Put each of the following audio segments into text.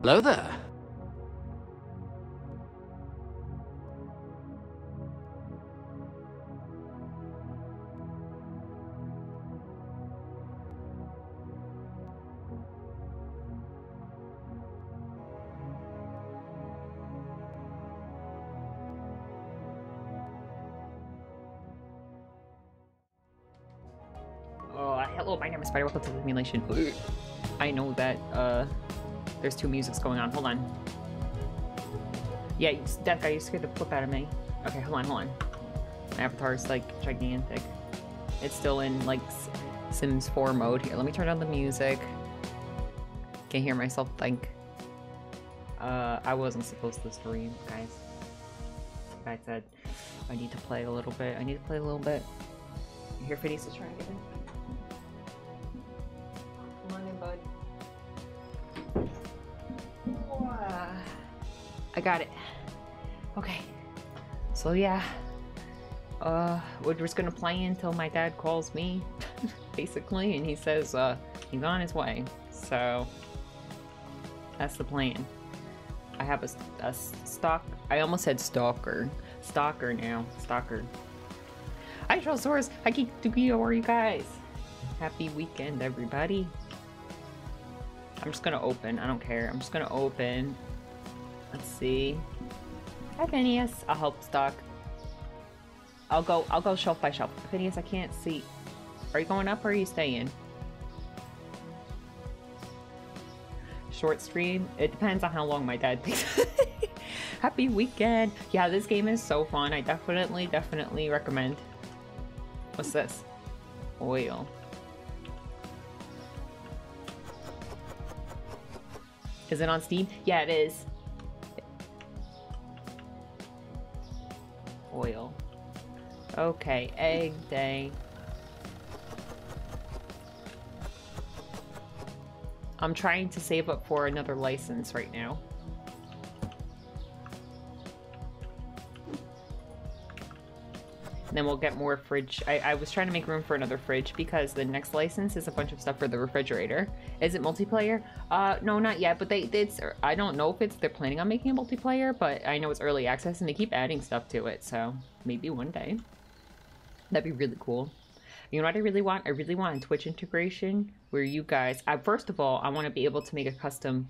Hello there. Oh, hello, my name is Spider. Welcome to the simulation. I know that uh, there's two musics going on. Hold on. Yeah, that guy, you scared the flip out of me. Okay, hold on, hold on. My avatar is like gigantic. It's still in like Sims 4 mode here. Let me turn down the music. Can't hear myself think. Uh, I wasn't supposed to stream, guys. I said, I need to play a little bit. I need to play a little bit. Here, Phineas is trying to get in. Got it. Okay. So yeah. Uh, we're just gonna play until my dad calls me, basically, and he says uh he's on his way. So that's the plan. I have a stock. I almost said stalker. Stalker now. Stalker. Hi, Trollsaurus. Hi, Kiki. How are you guys? Happy weekend, everybody. I'm just gonna open. I don't care. I'm just gonna open. See. Hi, Phineas. I'll help stock. I'll go. I'll go shelf by shelf. Phineas, I can't see. Are you going up or are you staying? Short stream. It depends on how long my dad takes. Happy weekend. Yeah, this game is so fun. I definitely, definitely recommend. What's this? Oil. Is it on Steam? Yeah, it is. Okay, egg day. I'm trying to save up for another license right now. Then we'll get more fridge. I, I was trying to make room for another fridge because the next license is a bunch of stuff for the refrigerator. Is it multiplayer? Uh, no, not yet. But they, it's. I don't know if it's they're planning on making a multiplayer, but I know it's early access and they keep adding stuff to it. So maybe one day. That'd be really cool. You know what I really want? I really want a Twitch integration where you guys. I, first of all, I want to be able to make a custom,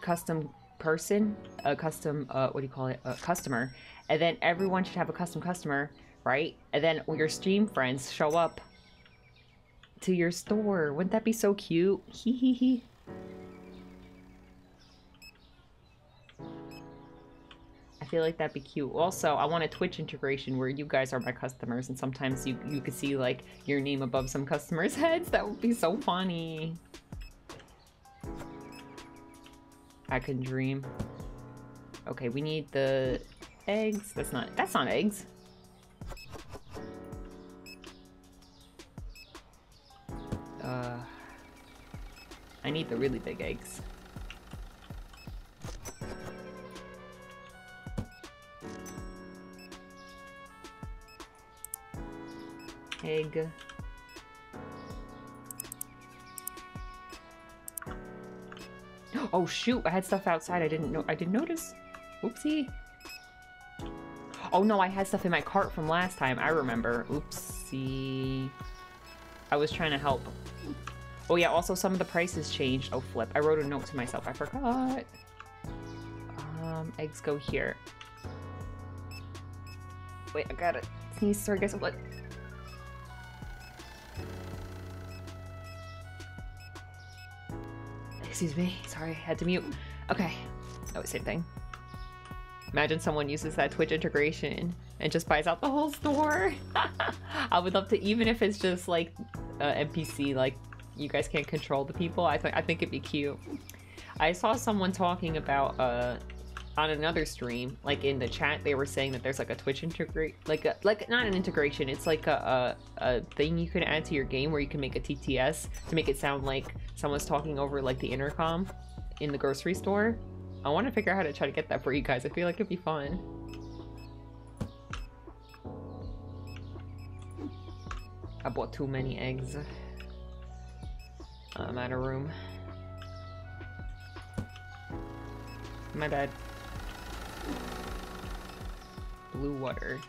custom person, a custom. Uh, what do you call it? A customer, and then everyone should have a custom customer, right? And then your stream friends show up to your store. Wouldn't that be so cute? Hee hee hee. Feel like that'd be cute. Also, I want a Twitch integration where you guys are my customers, and sometimes you you could see like your name above some customers' heads. That would be so funny. I can dream. Okay, we need the eggs. That's not that's not eggs. Uh, I need the really big eggs. Oh shoot, I had stuff outside I didn't know I didn't notice. Oopsie. Oh no, I had stuff in my cart from last time. I remember. Oopsie. I was trying to help. Oh yeah, also some of the prices changed. Oh flip. I wrote a note to myself. I forgot. Um, eggs go here. Wait, I got it. Sneeze, sorry guys, what? Excuse me. Sorry, had to mute. Okay. Oh, same thing. Imagine someone uses that Twitch integration and just buys out the whole store. I would love to, even if it's just like uh, NPC, like you guys can't control the people. I think I think it'd be cute. I saw someone talking about uh on another stream, like in the chat, they were saying that there's like a Twitch integrate, like a, like not an integration. It's like a, a a thing you can add to your game where you can make a TTS to make it sound like someone's talking over like the intercom in the grocery store. I want to figure out how to try to get that for you guys. I feel like it'd be fun. I bought too many eggs. I'm out of room. My bad. Blue water.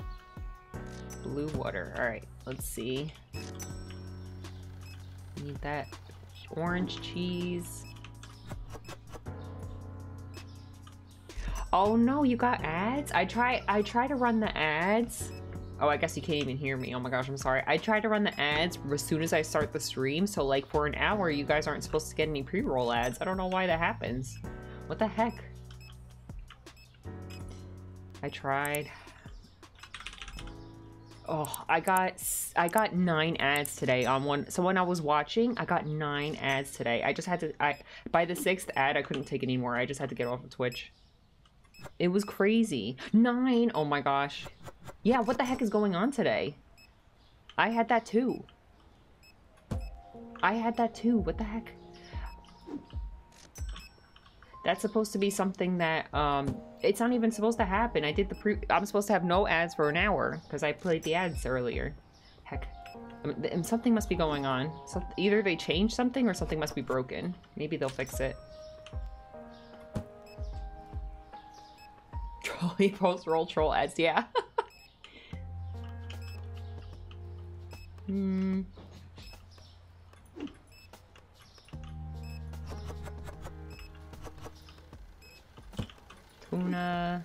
Blue water. Alright, let's see. Need that orange cheese. Oh no, you got ads? I try I try to run the ads. Oh, I guess you can't even hear me. Oh my gosh, I'm sorry. I try to run the ads as soon as I start the stream, so like for an hour you guys aren't supposed to get any pre-roll ads. I don't know why that happens. What the heck? I tried. Oh, I got I got nine ads today on one. So when I was watching, I got nine ads today. I just had to. I by the sixth ad, I couldn't take anymore. I just had to get off of Twitch. It was crazy. Nine. Oh my gosh. Yeah. What the heck is going on today? I had that too. I had that too. What the heck? That's supposed to be something that, um, it's not even supposed to happen. I did the pre- I'm supposed to have no ads for an hour because I played the ads earlier. Heck. Um, something must be going on. So either they changed something or something must be broken. Maybe they'll fix it. Trolley post roll troll ads, yeah. hmm. Tuna.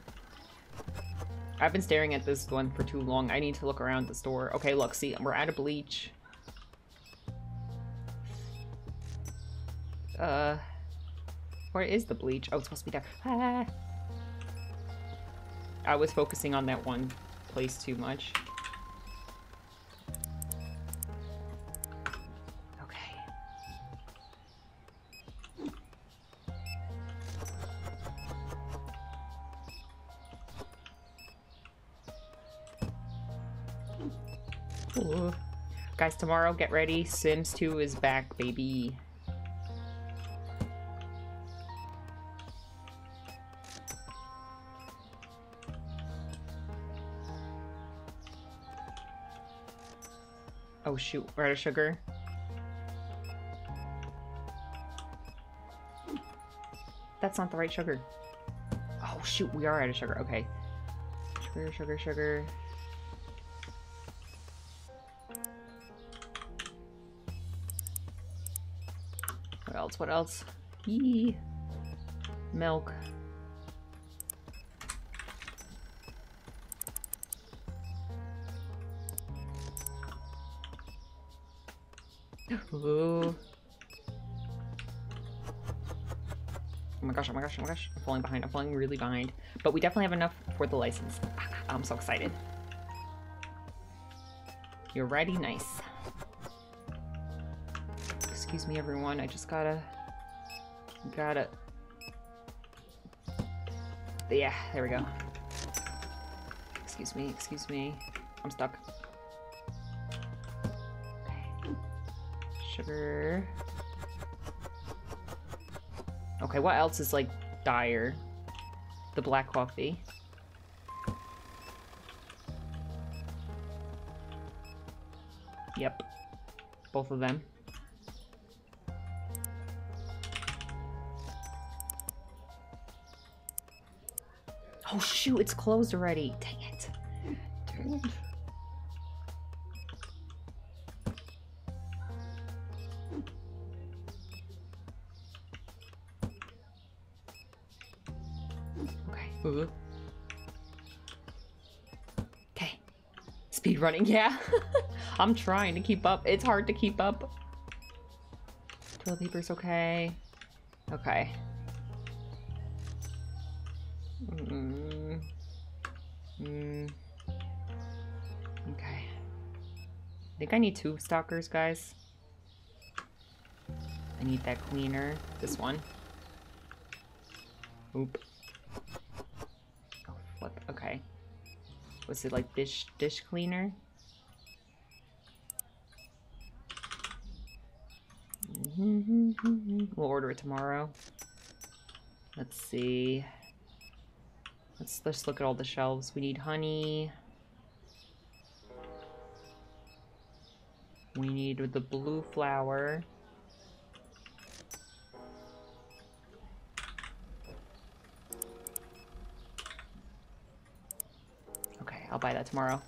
I've been staring at this one for too long. I need to look around the store. Okay, look, see, we're out of bleach. Uh, where is the bleach? Oh, it's supposed to be there. Ah. I was focusing on that one place too much. Guys, tomorrow, get ready. Sims 2 is back, baby. Oh shoot, we're out of sugar. That's not the right sugar. Oh shoot, we are out of sugar. Okay. Sugar, sugar, sugar. Else? What else? Yee. Milk. Ooh. Oh my gosh, oh my gosh, oh my gosh. I'm falling behind. I'm falling really behind. But we definitely have enough for the license. Ah, I'm so excited. You're ready? Nice. Excuse me, everyone. I just gotta... Gotta... Yeah, there we go. Excuse me, excuse me. I'm stuck. Sugar. Okay, what else is, like, dire? The black coffee. Yep. Both of them. Shoot, it's closed already. Dang it. Dang it. Okay. Uh-huh. Okay. Speed running, yeah. I'm trying to keep up. It's hard to keep up. Toilet paper's okay. Okay. I need two stalkers, guys. I need that cleaner. This one. Oop. Oh. Okay. Was it like dish dish cleaner? Mm-hmm. we'll order it tomorrow. Let's see. Let's let's look at all the shelves. We need honey. we need the blue flower. Okay, I'll buy that tomorrow.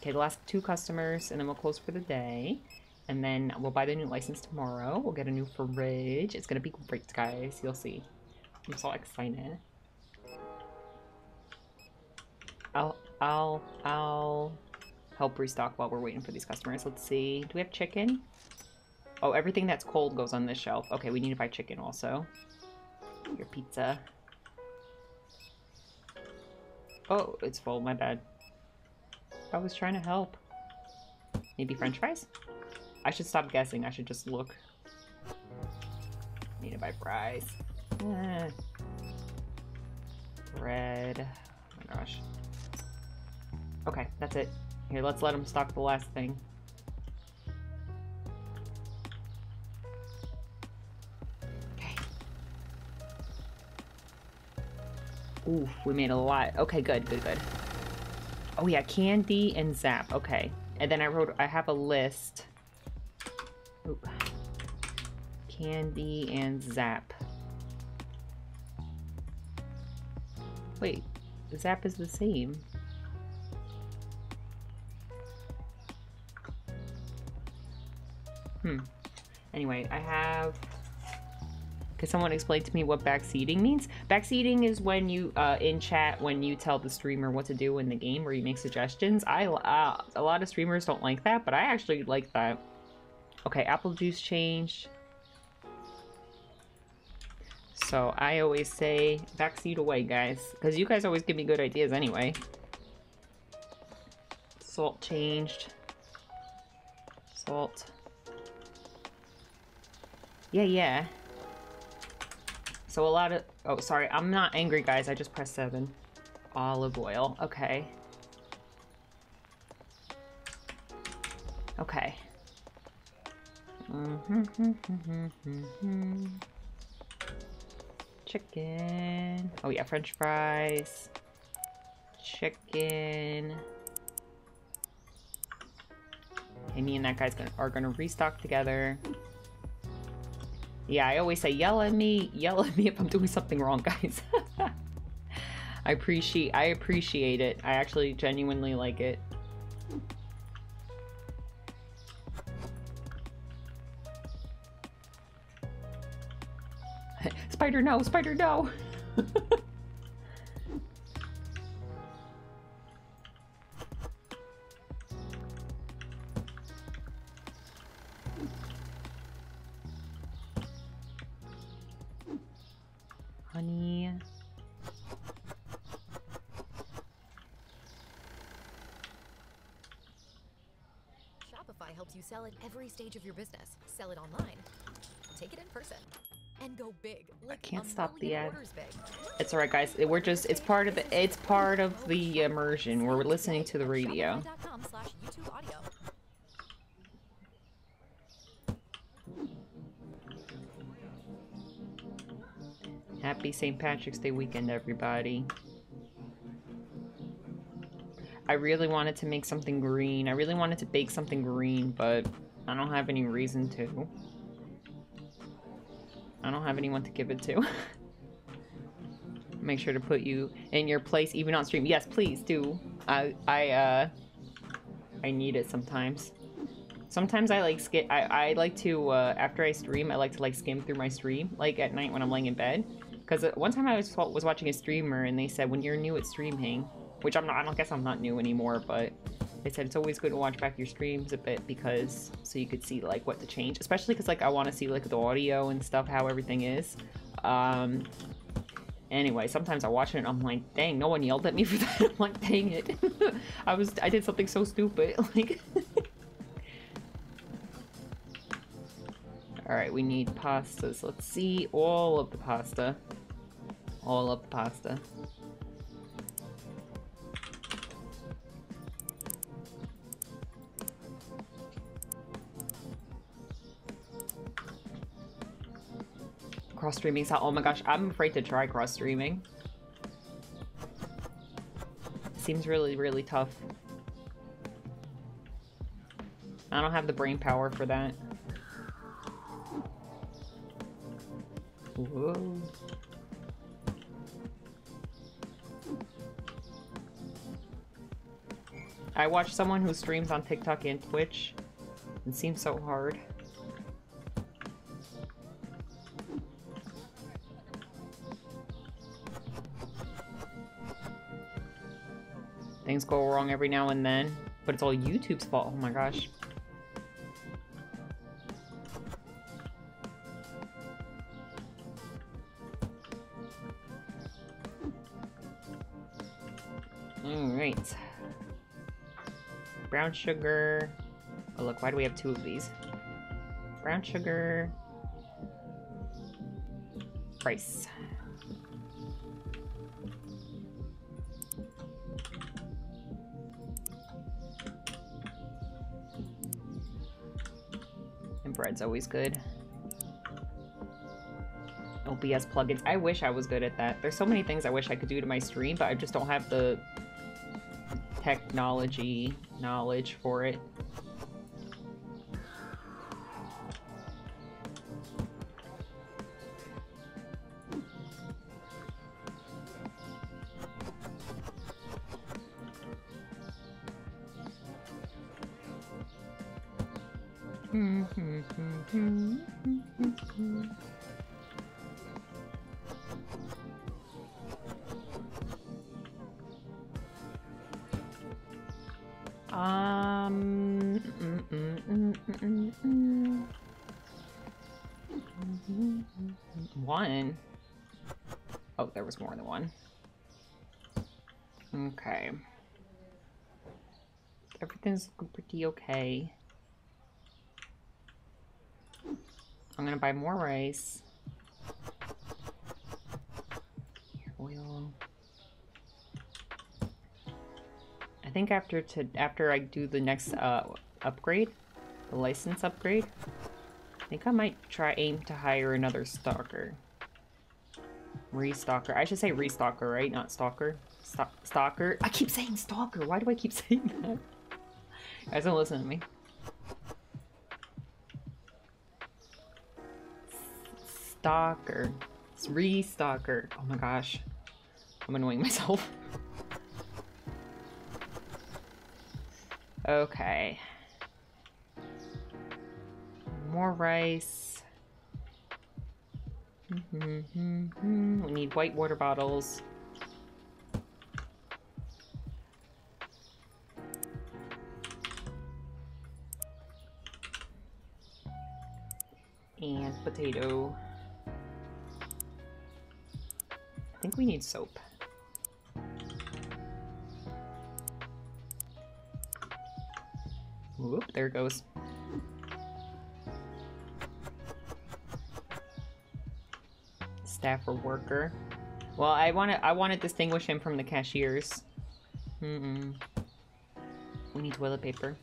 Okay, the last two customers, and then we'll close for the day. And then we'll buy the new license tomorrow. We'll get a new fridge. It's gonna be great, guys. You'll see. I'm so excited. I'll, I'll, I'll help restock while we're waiting for these customers. Let's see. Do we have chicken? Oh, everything that's cold goes on this shelf. Okay, we need to buy chicken also. Your pizza. Oh, it's full. My bad. I was trying to help. Maybe french fries? I should stop guessing. I should just look. Need to buy fries. Eh. Bread. Oh my gosh. Okay, that's it. Here, let's let him stock the last thing. Okay. Ooh, we made a lot. Okay, good, good, good. Oh yeah, candy and zap. Okay. And then I wrote, I have a list. Oop. Candy and zap. Wait, zap is the same. Anyway, I have... Can someone explain to me what backseating means? Backseating is when you, uh, in chat, when you tell the streamer what to do in the game or you make suggestions. I, uh, a lot of streamers don't like that, but I actually like that. Okay, apple juice changed. So I always say backseat away, guys. Because you guys always give me good ideas anyway. Salt changed. Salt. Yeah, yeah. So a lot of... Oh, sorry. I'm not angry, guys. I just pressed 7. Olive oil. Okay. Okay. Mm-hmm. Chicken. Oh, yeah. French fries. Chicken. Okay, me and that guy's gonna, are gonna restock together. Yeah, I always say, yell at me, yell at me if I'm doing something wrong, guys. I appreciate I appreciate it. I actually genuinely like it. spider no, spider no. sell at every stage of your business. Sell it online, take it in person, and go big. I can't stop the ad. It's alright, guys. We're just, it's part of the, it's part of the immersion. We're listening to the radio. Happy St. Patrick's Day weekend, everybody. I really wanted to make something green. I really wanted to bake something green, but I don't have any reason to. I don't have anyone to give it to. Make sure to put you in your place even on stream. Yes, please do. I I uh I need it sometimes. Sometimes I like skip I, I like to uh after I stream I like to like skim through my stream like at night when I'm laying in bed because uh, one time I was was watching a streamer and they said when you're new at streaming, which I'm not, I don't guess I'm not new anymore, but they said it's always good to watch back your streams a bit because so you could see like what to change, especially because like I want to see like the audio and stuff, how everything is. Um, anyway, sometimes I watch it and I'm like, dang, no one yelled at me for that. I'm like, dang it, I was I did something so stupid. Like, all right, we need pastas. Let's see all of the pasta all of the pasta. Cross streaming so oh my gosh, I'm afraid to try cross streaming. Seems really, really tough. I don't have the brain power for that. Whoa. I watch someone who streams on TikTok and Twitch. It seems so hard. Things go wrong every now and then, but it's all YouTube's fault. Oh my gosh. Alright. Brown sugar. Oh look, why do we have two of these? Brown sugar. Rice. Bread's always good. OBS plugins. I wish I was good at that. There's so many things I wish I could do to my stream, but I just don't have the technology knowledge for it. Okay. Everything's looking pretty okay. I'm gonna buy more rice. Oil. I think after to after I do the next uh, upgrade, the license upgrade, I think I might try aim to hire another stalker. Restocker. I should say restocker, right? Not stalker. Sto stalker. I keep saying stalker. Why do I keep saying that? Guys, don't listen to me. Stalker. It's restocker. Oh my gosh. I'm annoying myself. Okay. More rice. Mm-hmm, mm-hmm, mm-hmm. We need white water bottles. Potato. I think we need soap. Whoop, there it goes. Staff or worker. Well, I want to I want to distinguish him from the cashiers. Mm -mm. We need toilet paper.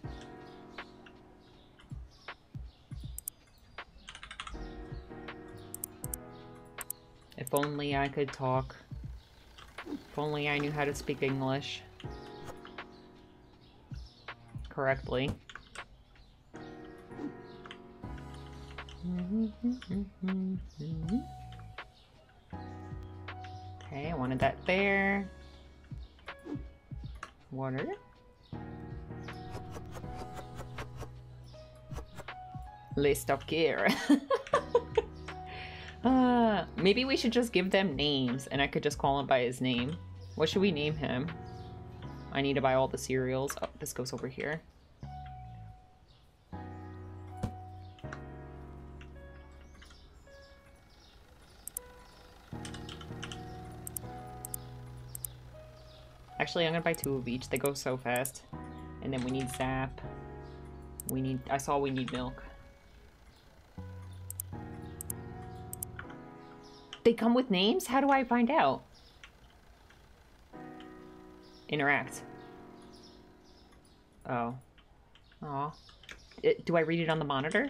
If only I could talk. If only I knew how to speak English correctly. Okay, I wanted that there. Water. Les stocker. Uh, maybe we should just give them names and I could just call him by his name. What should we name him? I need to buy all the cereals. Oh, this goes over here. Actually, I'm gonna buy two of each. They go so fast. And then we need sap. We need- I saw we need milk. They come with names? How do I find out? Interact. Oh. Aw. Do I read it on the monitor?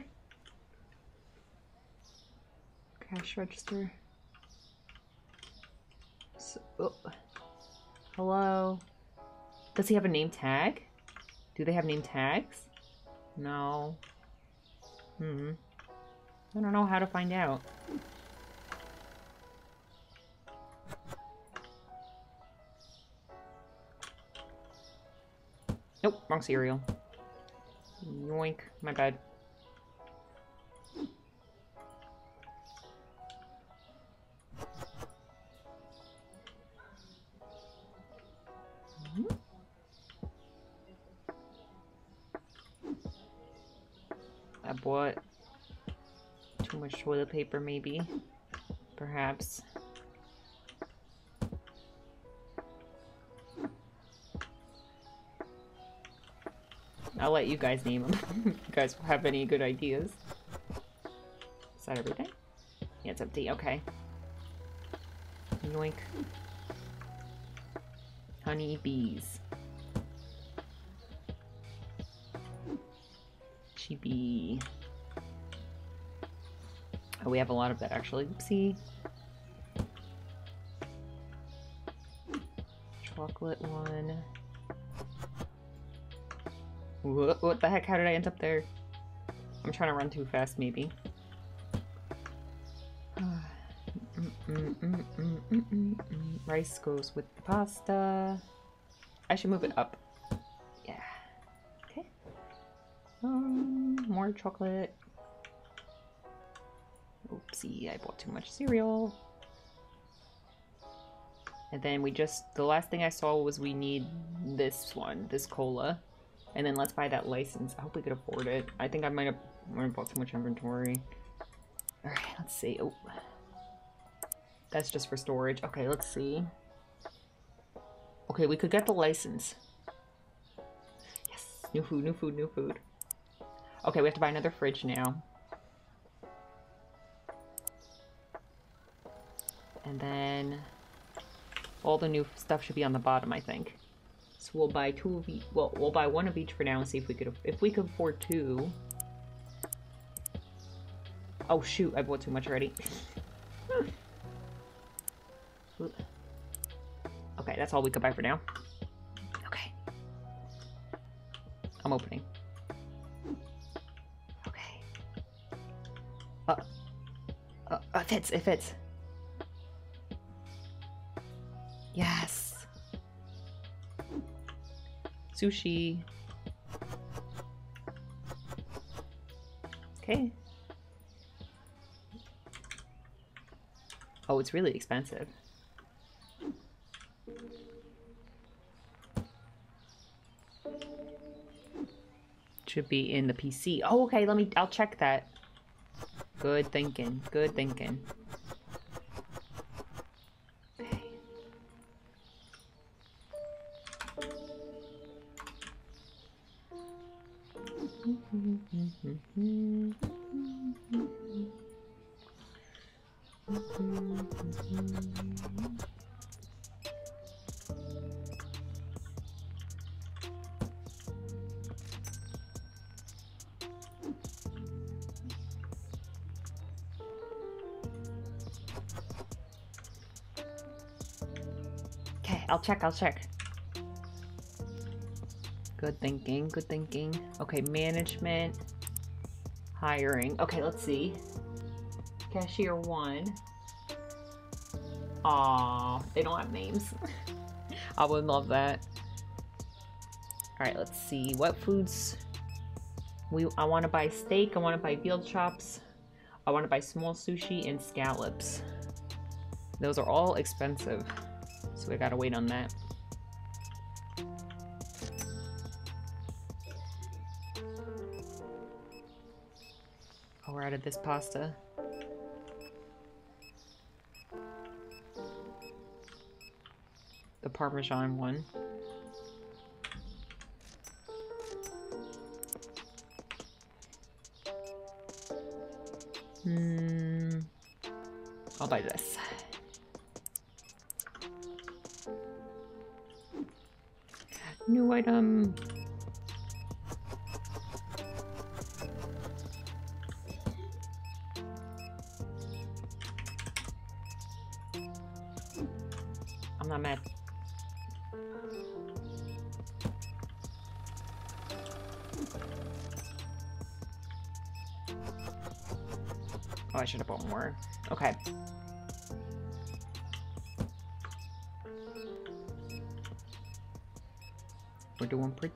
Cash register. So, oh. Hello? Does he have a name tag? Do they have name tags? No. Hmm. I don't know how to find out. Nope, wrong cereal. Yoink, my bad. Hmm? I bought too much toilet paper, maybe. Perhaps. I'll let you guys name them. you guys have any good ideas. Is that everything? Yeah, it's empty. Okay. Yoink. Honey bees. Chibi. Oh, we have a lot of that actually. Oopsie. Chocolate one. What, what the heck? How did I end up there? I'm trying to run too fast, maybe. Rice goes with the pasta. I should move it up. Yeah. Okay. Um, more chocolate. Oopsie, I bought too much cereal. And then we just, the last thing I saw was we need this one, this cola. And then let's buy that license. I hope we could afford it. I think I might have, might have bought too much inventory. Alright, let's see. Oh. That's just for storage. Okay, let's see. Okay, we could get the license. Yes! New food, new food, new food. Okay, we have to buy another fridge now. And then all the new stuff should be on the bottom, I think. So we'll buy two of each. Well, we'll buy one of each for now and see if we could if we could afford two. Oh shoot! I bought too much already. okay, that's all we could buy for now. Okay, I'm opening. Okay. Uh, uh, it fits. It fits. Sushi. Okay. Oh, it's really expensive. Should be in the PC. Oh, okay, let me, I'll check that. Good thinking, good thinking. Check, I'll check. Good thinking, good thinking. Okay, management, hiring. Okay, let's see. Cashier one. Aw, they don't have names. I would love that. Alright, let's see. What foods? We I want to buy steak, I want to buy veal chops, I want to buy small sushi and scallops. Those are all expensive. So we gotta wait on that. Oh, we're out of this pasta. The Parmesan one. Hmm. I'll buy this. Item.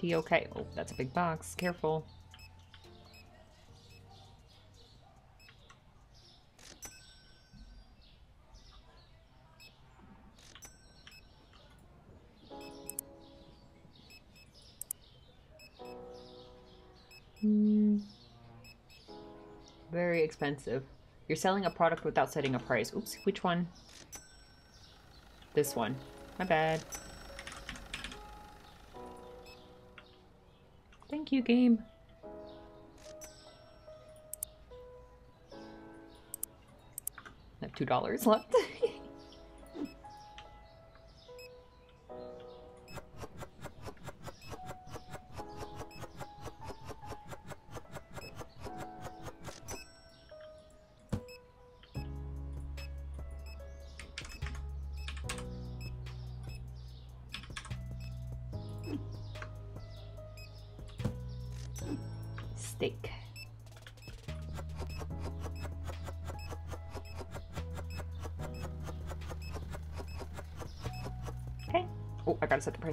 50, okay. Oh, that's a big box, careful. Hmm. Very expensive. You're selling a product without setting a price. Oops, which one? This one. My bad. You, game. I have two dollars left.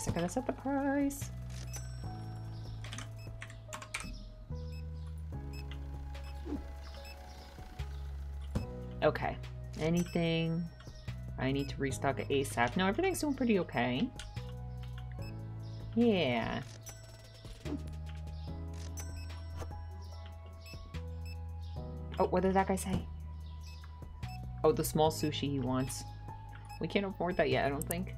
price. I gotta set the price. Okay. Anything I need to restock ASAP? No, everything's doing pretty okay. Yeah. Oh, what did that guy say? Oh, the small sushi he wants. We can't afford that yet, I don't think.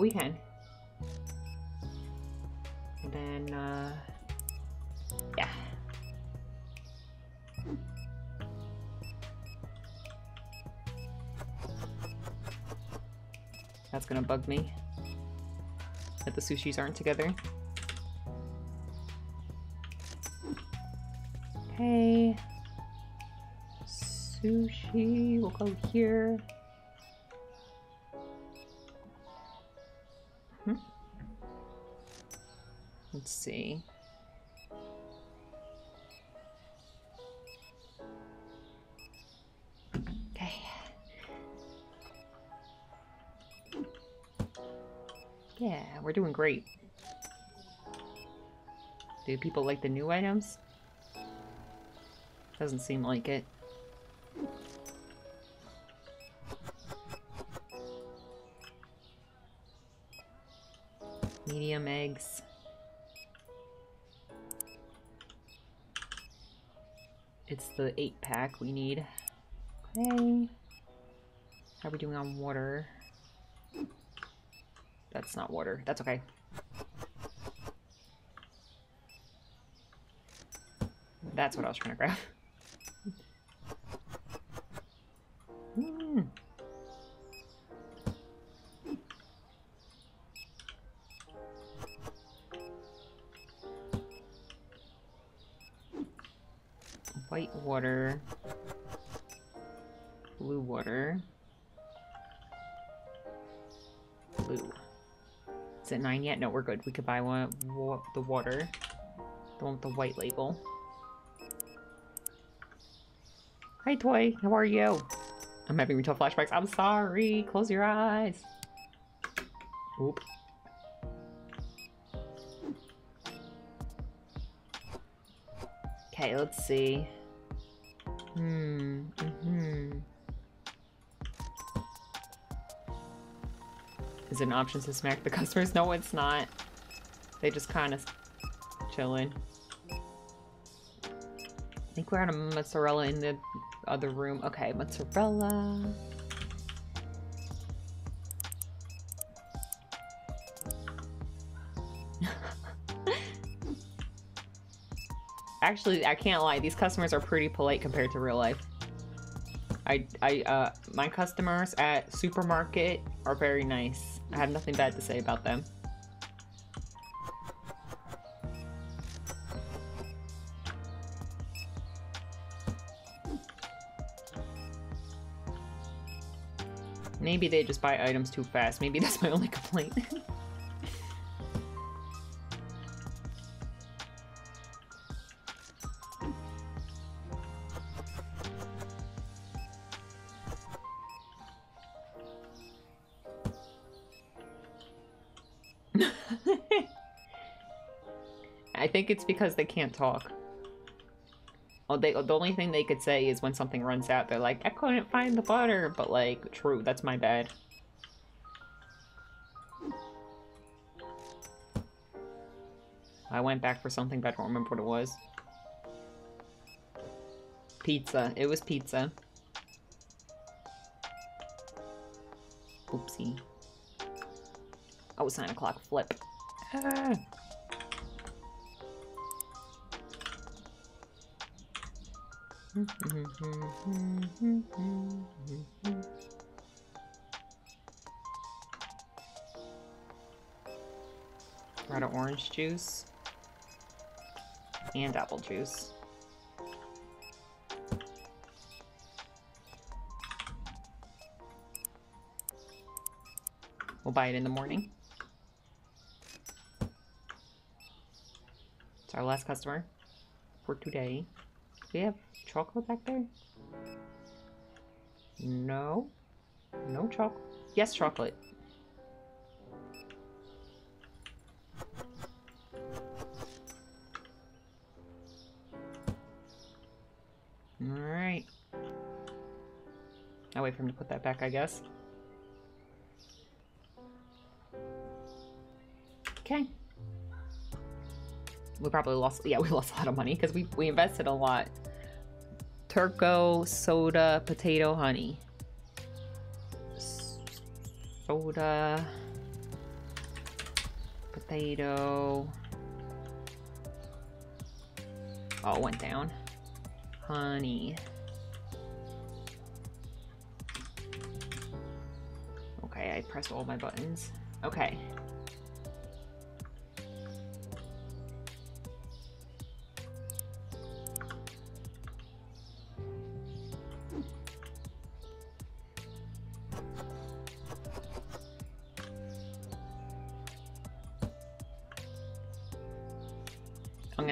Oh, we can. And then, uh... Yeah. That's gonna bug me. That the sushis aren't together. Okay. Sushi, we'll go here. Let's see. Okay. Yeah, we're doing great. Do people like the new items? Doesn't seem like it. Medium eggs. It's the eight pack we need. Okay. How are we doing on water? That's not water. That's okay. That's what I was trying to grab. water. Blue water. Blue. Is it nine yet? No, we're good. We could buy one the water. The one with the white label. Hi, Toy. How are you? I'm having retail flashbacks. I'm sorry. Close your eyes. Oop. Okay, let's see. Hmm. Mm hmm Is it an option to smack the customers? No, it's not. They just kind of chilling. I think we're out of mozzarella in the other room. Okay, mozzarella. Actually, I can't lie. These customers are pretty polite compared to real life. I, I, uh, my customers at supermarket are very nice. I have nothing bad to say about them. Maybe they just buy items too fast. Maybe that's my only complaint. it's because they can't talk. Oh, they, the only thing they could say is when something runs out, they're like, I couldn't find the butter. But, like, true, that's my bad. I went back for something, but I don't remember what it was. Pizza. It was pizza. Oopsie. Oh, it's 9 o'clock. Flip. Ah. Red orange juice and apple juice. We'll buy it in the morning. It's our last customer for today. We have chocolate back there? No. No chocolate. Yes, chocolate. Alright. I'll wait for him to put that back, I guess. Okay. We probably lost, yeah, we lost a lot of money because we, we invested a lot. Turco, soda, potato, honey. Soda, potato. Oh, it went down. Honey. Okay, I pressed all my buttons. Okay.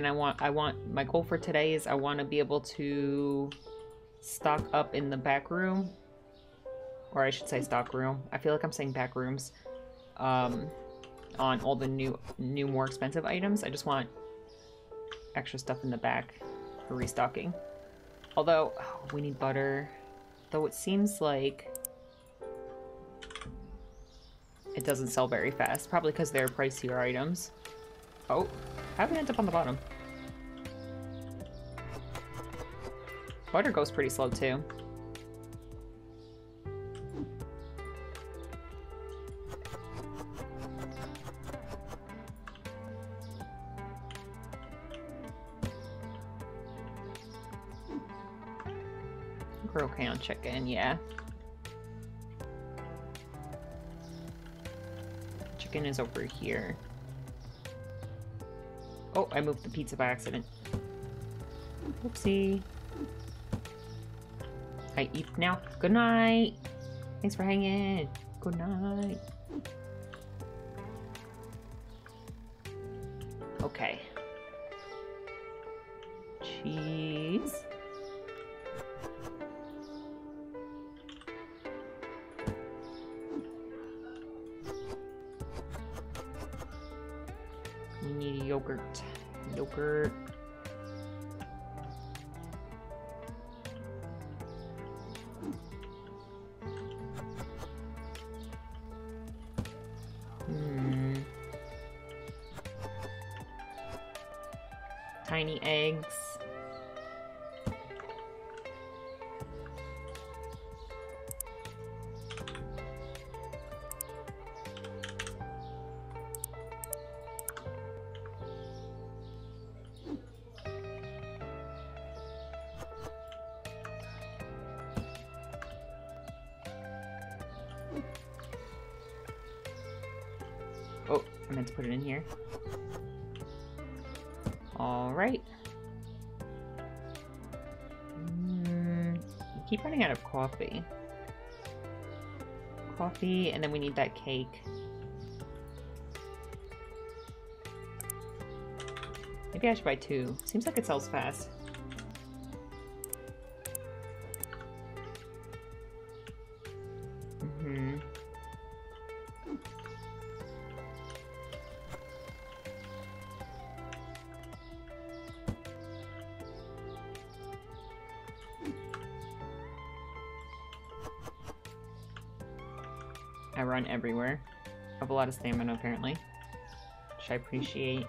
I'm want I want my goal for today is I want to be able to stock up in the back room. Or I should say stock room. I feel like I'm saying back rooms um on all the new new more expensive items. I just want extra stuff in the back for restocking. Although oh, we need butter. Though it seems like it doesn't sell very fast. Probably because they're pricier items. Oh how did we end up on the bottom? Butter goes pretty slow too. We're okay on chicken, yeah. Chicken is over here. Oh, I moved the pizza by accident. Oopsie. I eat now. Good night. Thanks for hanging. Good night. Coffee, and then we need that cake. Maybe I should buy two. Seems like it sells fast. Lot of stamina apparently. Which I appreciate.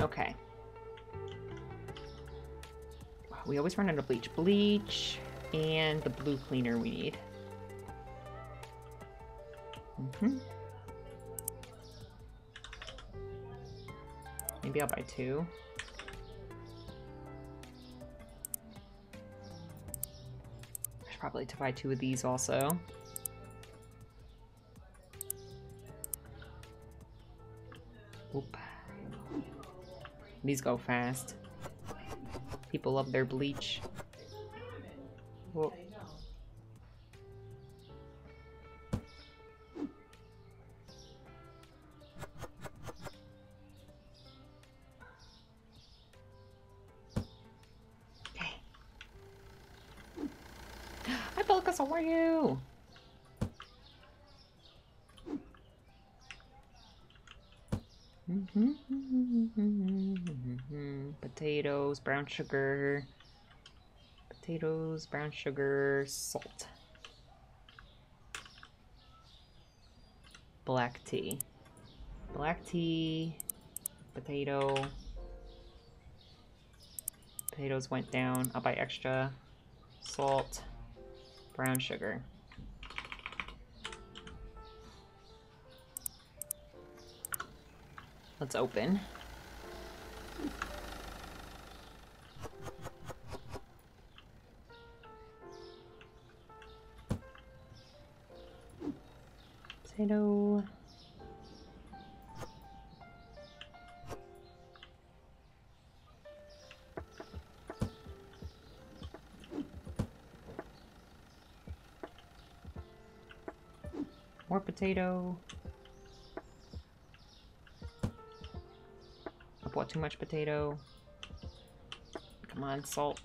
Okay. We always run out of bleach. Bleach and the blue cleaner we need. Mm-hmm. Maybe I'll buy two. I should probably to buy two of these also. These go fast. People love their bleach. Brown sugar. Potatoes, brown sugar, salt. Black tea. Black tea, potato. Potatoes went down. I'll buy extra salt, brown sugar. Let's open. More potato. I bought too much potato. Come on, salt.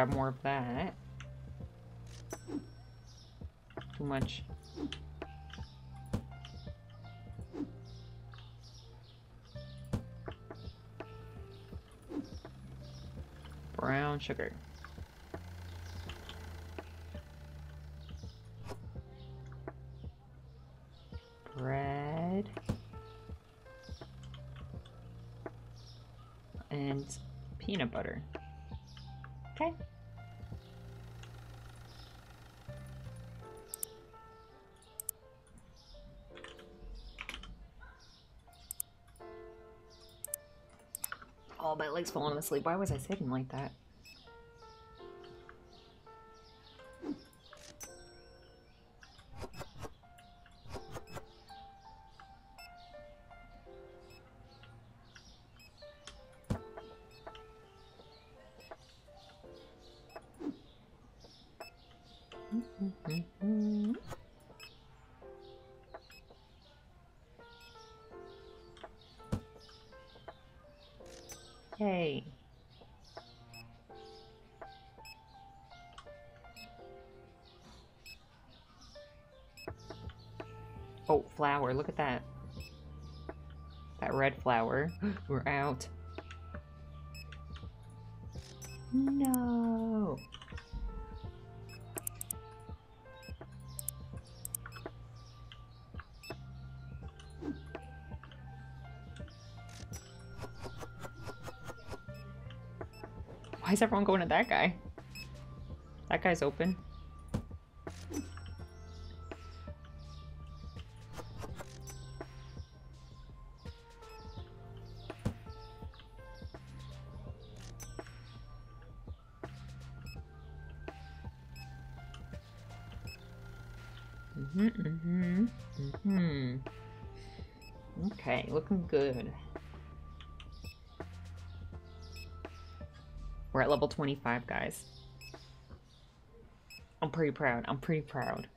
Buy more of that. Too much. Brown sugar. Bread. And peanut butter. Oh, falling asleep. Why was I sitting like that? Flower. Look at that. That red flower. We're out. No. Why is everyone going to that guy? That guy's open. 25, guys. I'm pretty proud. I'm pretty proud.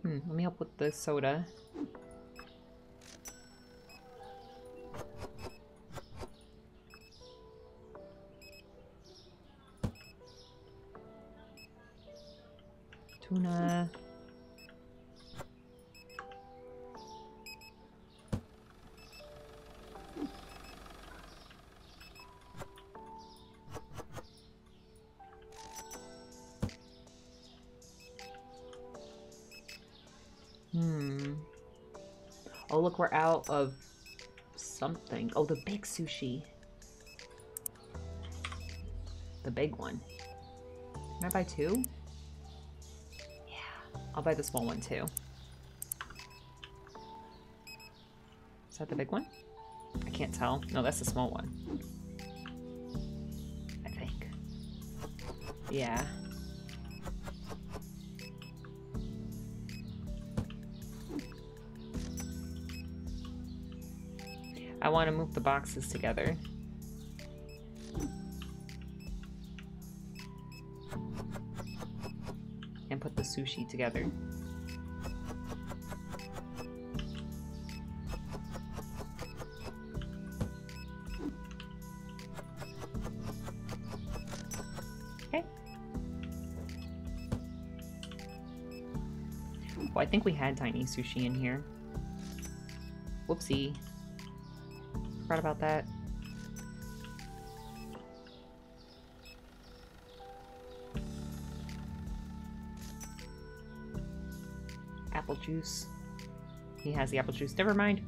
Hmm, let me help with the soda. Sushi. The big one. Can I buy two? Yeah, I'll buy the small one too. Is that the big one? I can't tell. No, that's the small one. I think. Yeah. I want to move the boxes together. And put the sushi together. I think we had tiny sushi in here. Whoopsie. Forgot about that. Apple juice. He has the apple juice. Never mind.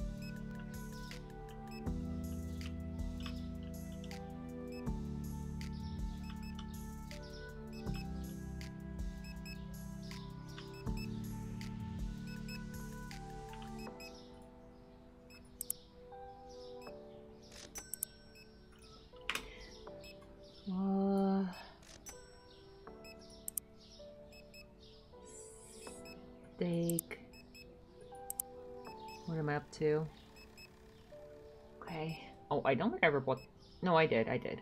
What am I up to? Okay. Oh, I don't think I ever bought. No, I did. I did.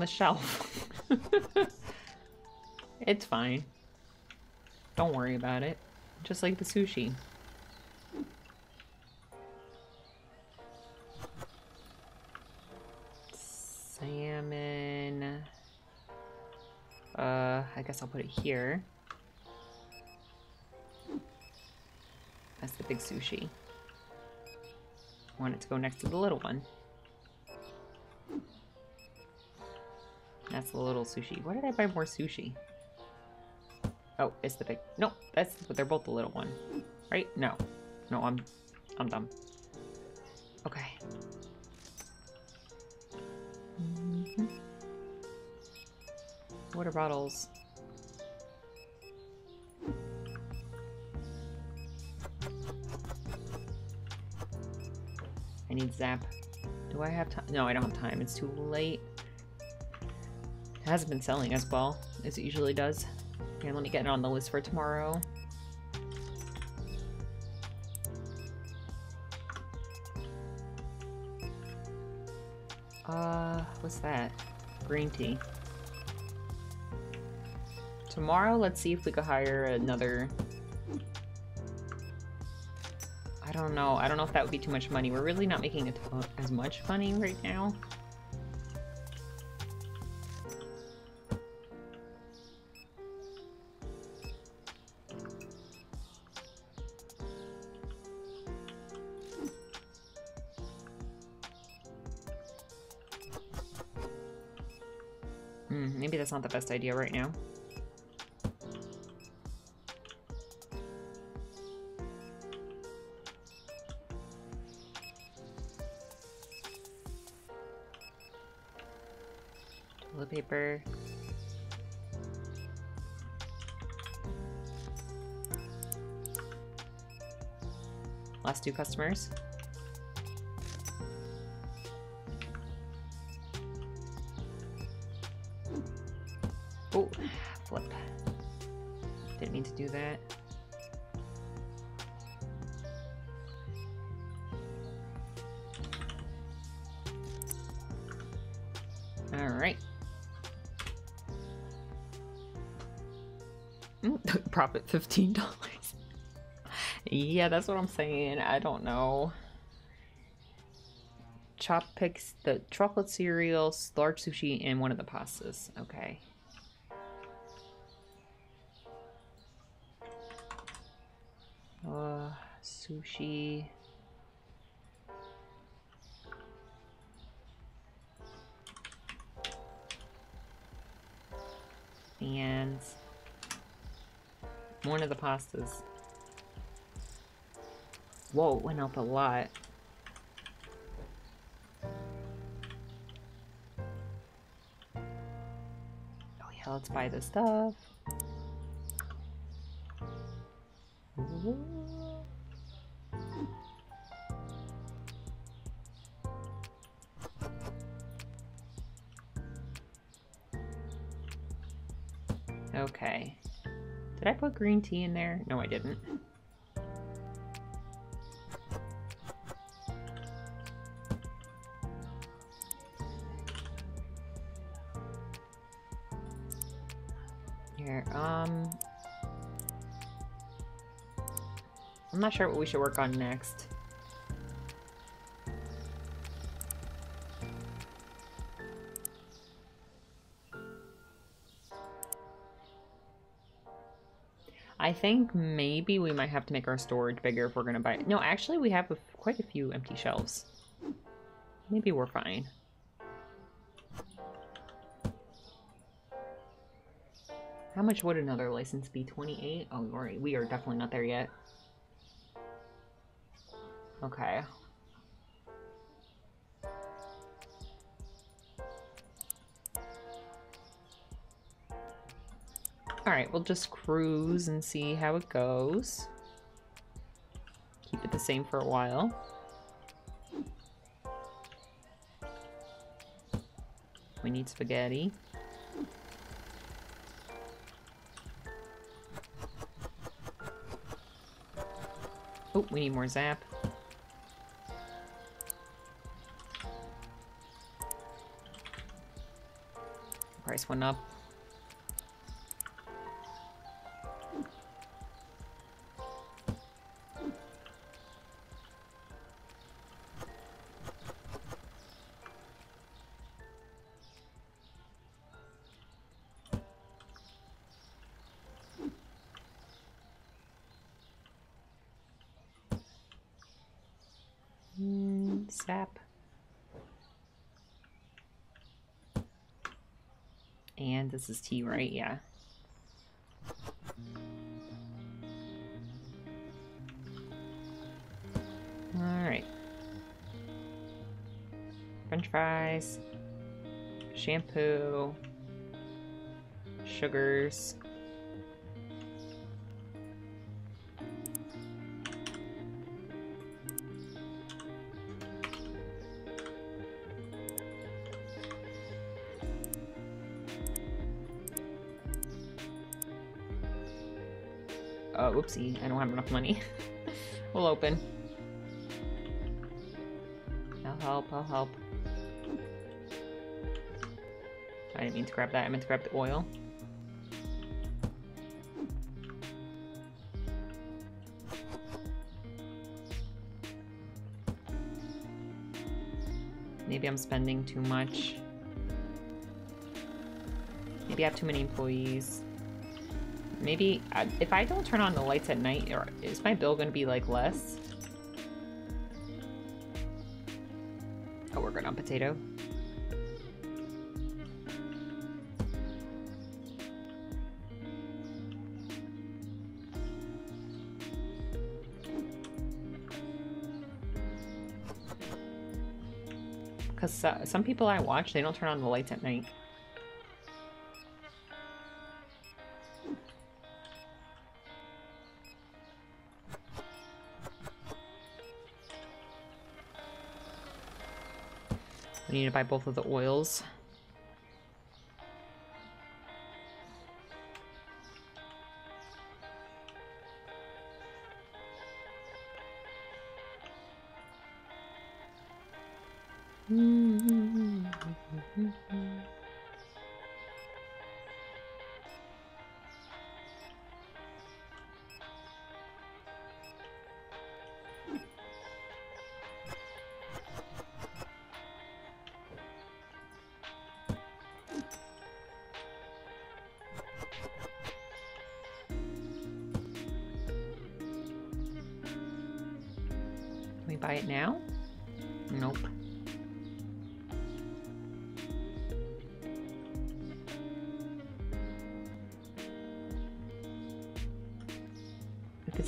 The shelf. it's fine. Don't worry about it. Just like the sushi. Salmon. Uh, I guess I'll put it here. That's the big sushi. Want it to go next to the little one. That's the little sushi. Why did I buy more sushi? Oh, it's the big. No, that's but they're both the little one, right? No, no, I'm, I'm dumb. Okay. Mhm. Water bottles. I need zap. Do I have time? No, I don't have time. It's too late. Hasn't been selling as well as it usually does. Okay, let me get it on the list for tomorrow. Uh, what's that? Green tea. Tomorrow, let's see if we could hire another... I don't know. I don't know if that would be too much money. We're really not making as much money right now. That's not the best idea right now. Toilet paper. Last two customers. $15. yeah, that's what I'm saying. I don't know. Chop picks the chocolate cereal, large sushi, and one of the pastas. Okay. Pastas. Whoa, it went up a lot. Oh yeah, let's buy the stuff. Okay. Did I put green tea in there? No, I didn't. Here, um... I'm not sure what we should work on next. Think maybe we might have to make our storage bigger if we're going to buy... it. No, actually we have a, quite a few empty shelves. Maybe we're fine. How much would another license be? 28? Oh, we are definitely not there yet. Okay. We'll just cruise and see how it goes. Keep it the same for a while. We need spaghetti. Oh, we need more zap. Price went up. This is tea, right? Yeah. Alright. French fries. Shampoo. Sugars. Whoopsie. I don't have enough money. we'll open. I'll help, I'll help. I didn't mean to grab that. I meant to grab the oil. Maybe I'm spending too much. Maybe I have too many employees. Maybe uh, if I don't turn on the lights at night, or is my bill going to be like less? Oh, we're good on potato. Because uh, some people I watch, they don't turn on the lights at night. We need to buy both of the oils.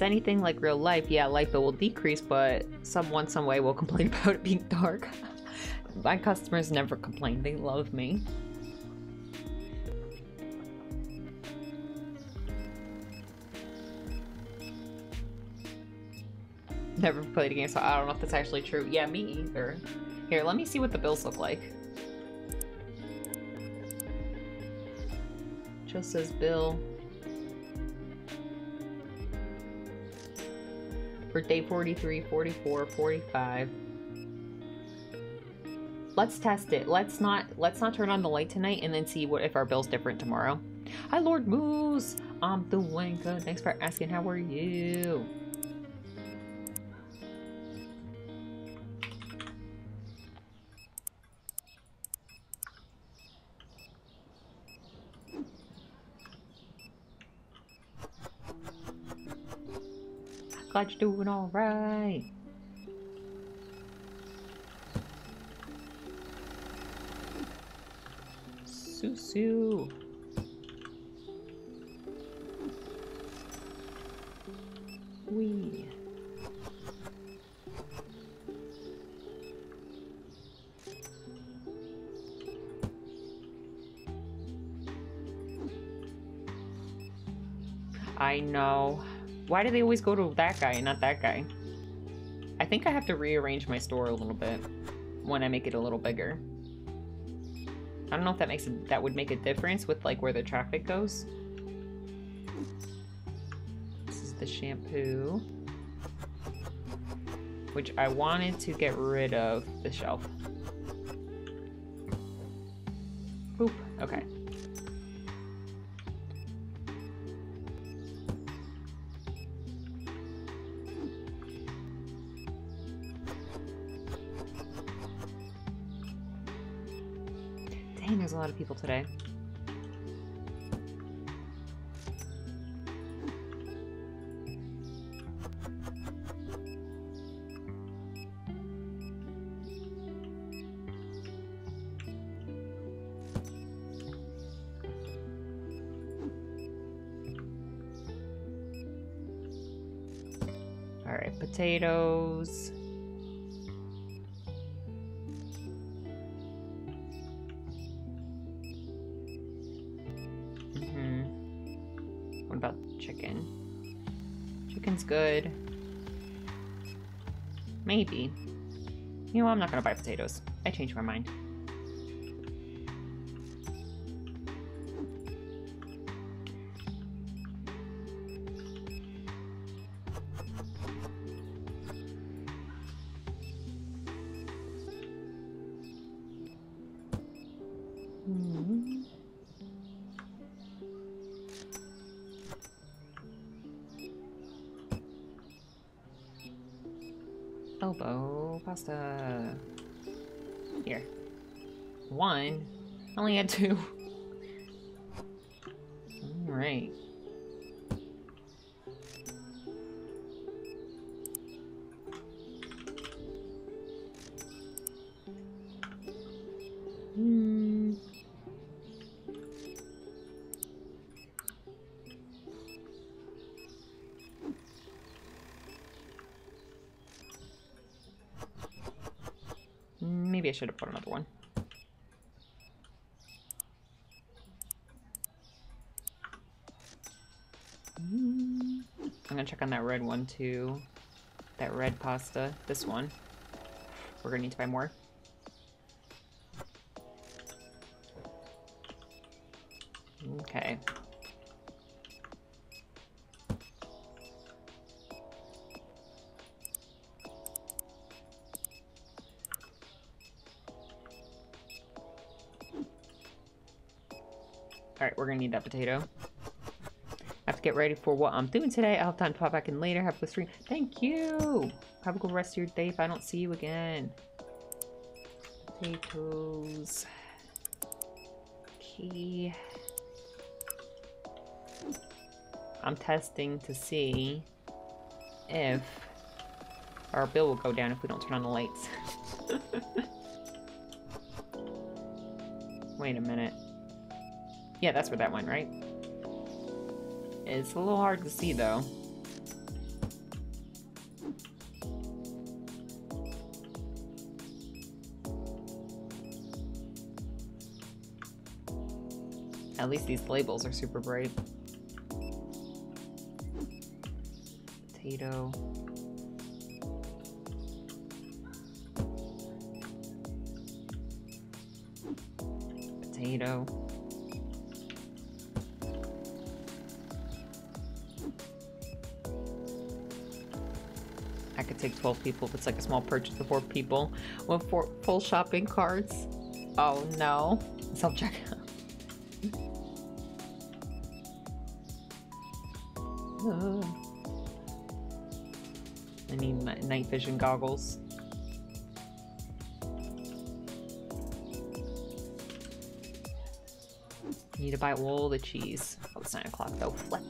It's anything like real life, yeah, light bill will decrease, but someone, some way will complain about it being dark. My customers never complain. They love me. Never played a game, so I don't know if that's actually true. Yeah, me either. Here, let me see what the bills look like. Just says bill. For day 43, 44, 45. Let's test it. Let's not let's not turn on the light tonight and then see what if our bill's different tomorrow. Hi Lord Moose! I'm doing good. Thanks for asking. How are you? You're doing all right. Susu. Wee. I know. Why do they always go to that guy and not that guy? I think I have to rearrange my store a little bit when I make it a little bigger. I don't know if that makes it, that would make a difference with like where the traffic goes. This is the shampoo. Which I wanted to get rid of the shelf. I changed my mind. I only had two. Alright. Hmm. Maybe I should have put another red one too. That red pasta. This one. We're gonna need to buy more. Okay. Alright, we're gonna need that potato. Get ready for what I'm doing today. I'll have time to pop back in later. Have a good stream. Thank you. Have a good rest of your day if I don't see you again. Potatoes. Okay. I'm testing to see if our bill will go down if we don't turn on the lights. Wait a minute. Yeah, that's where that went, right? It's a little hard to see, though. At least these labels are super bright. Potato. Potato. Could take 12 people if it's like a small purchase of four people four full shopping carts. Oh no. Self checkout. I need night vision goggles. Need to buy all the cheese. Oh, it's 9 o'clock though. Flip.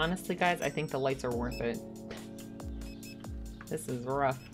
Honestly, guys, I think the lights are worth it. This is rough.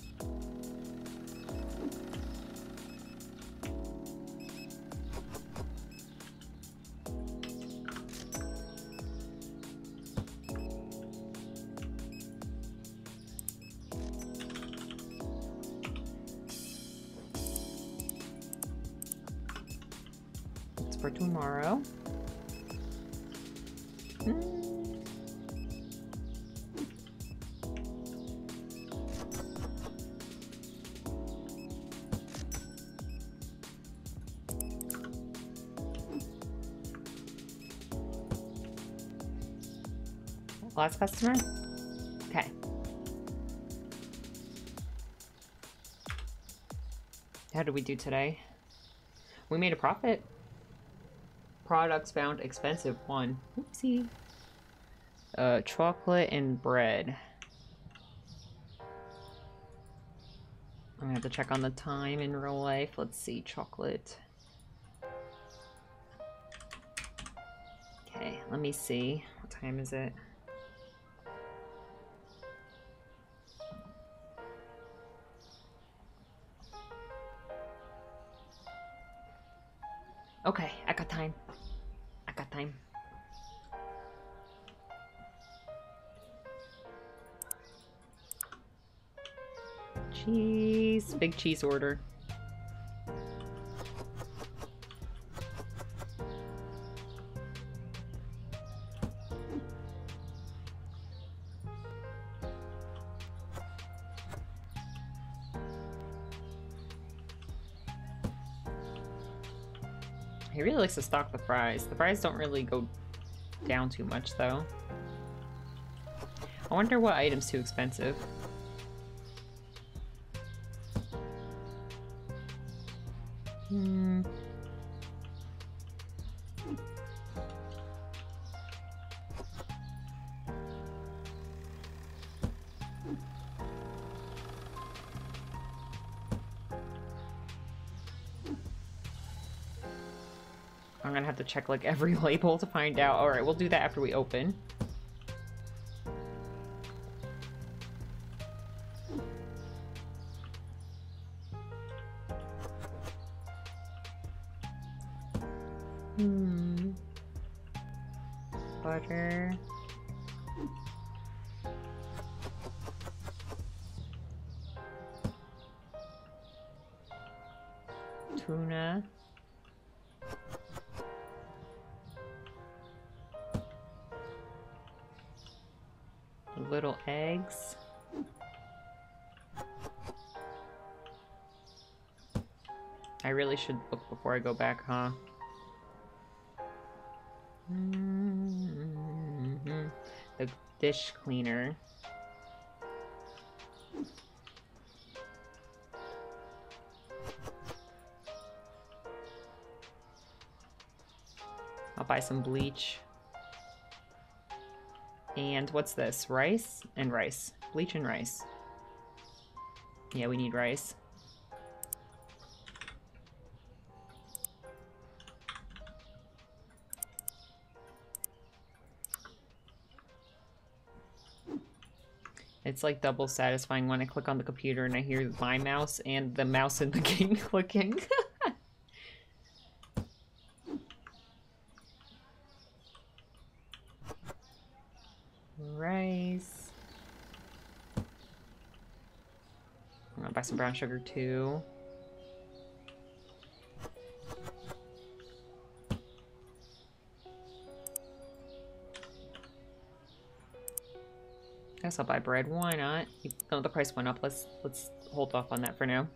Last customer? Okay. How did we do today? We made a profit. Products found expensive. One. Oopsie. Uh, chocolate and bread. I'm gonna have to check on the time in real life. Let's see, chocolate. Okay, let me see. What time is it? Cheese. Order. He really likes to stock the fries. The fries don't really go down too much, though. I wonder what item's too expensive. Check like every label to find out. Alright, we'll do that after we open. before I go back, huh? Mm -hmm. The dish cleaner. I'll buy some bleach. And what's this? Rice and rice. Bleach and rice. Yeah, we need rice. It's like double satisfying when I click on the computer and I hear my mouse and the mouse in the game clicking. Rice. I'm gonna buy some brown sugar too. Guess I'll buy bread. Why not? Oh, the price went up. Let's let's hold off on that for now.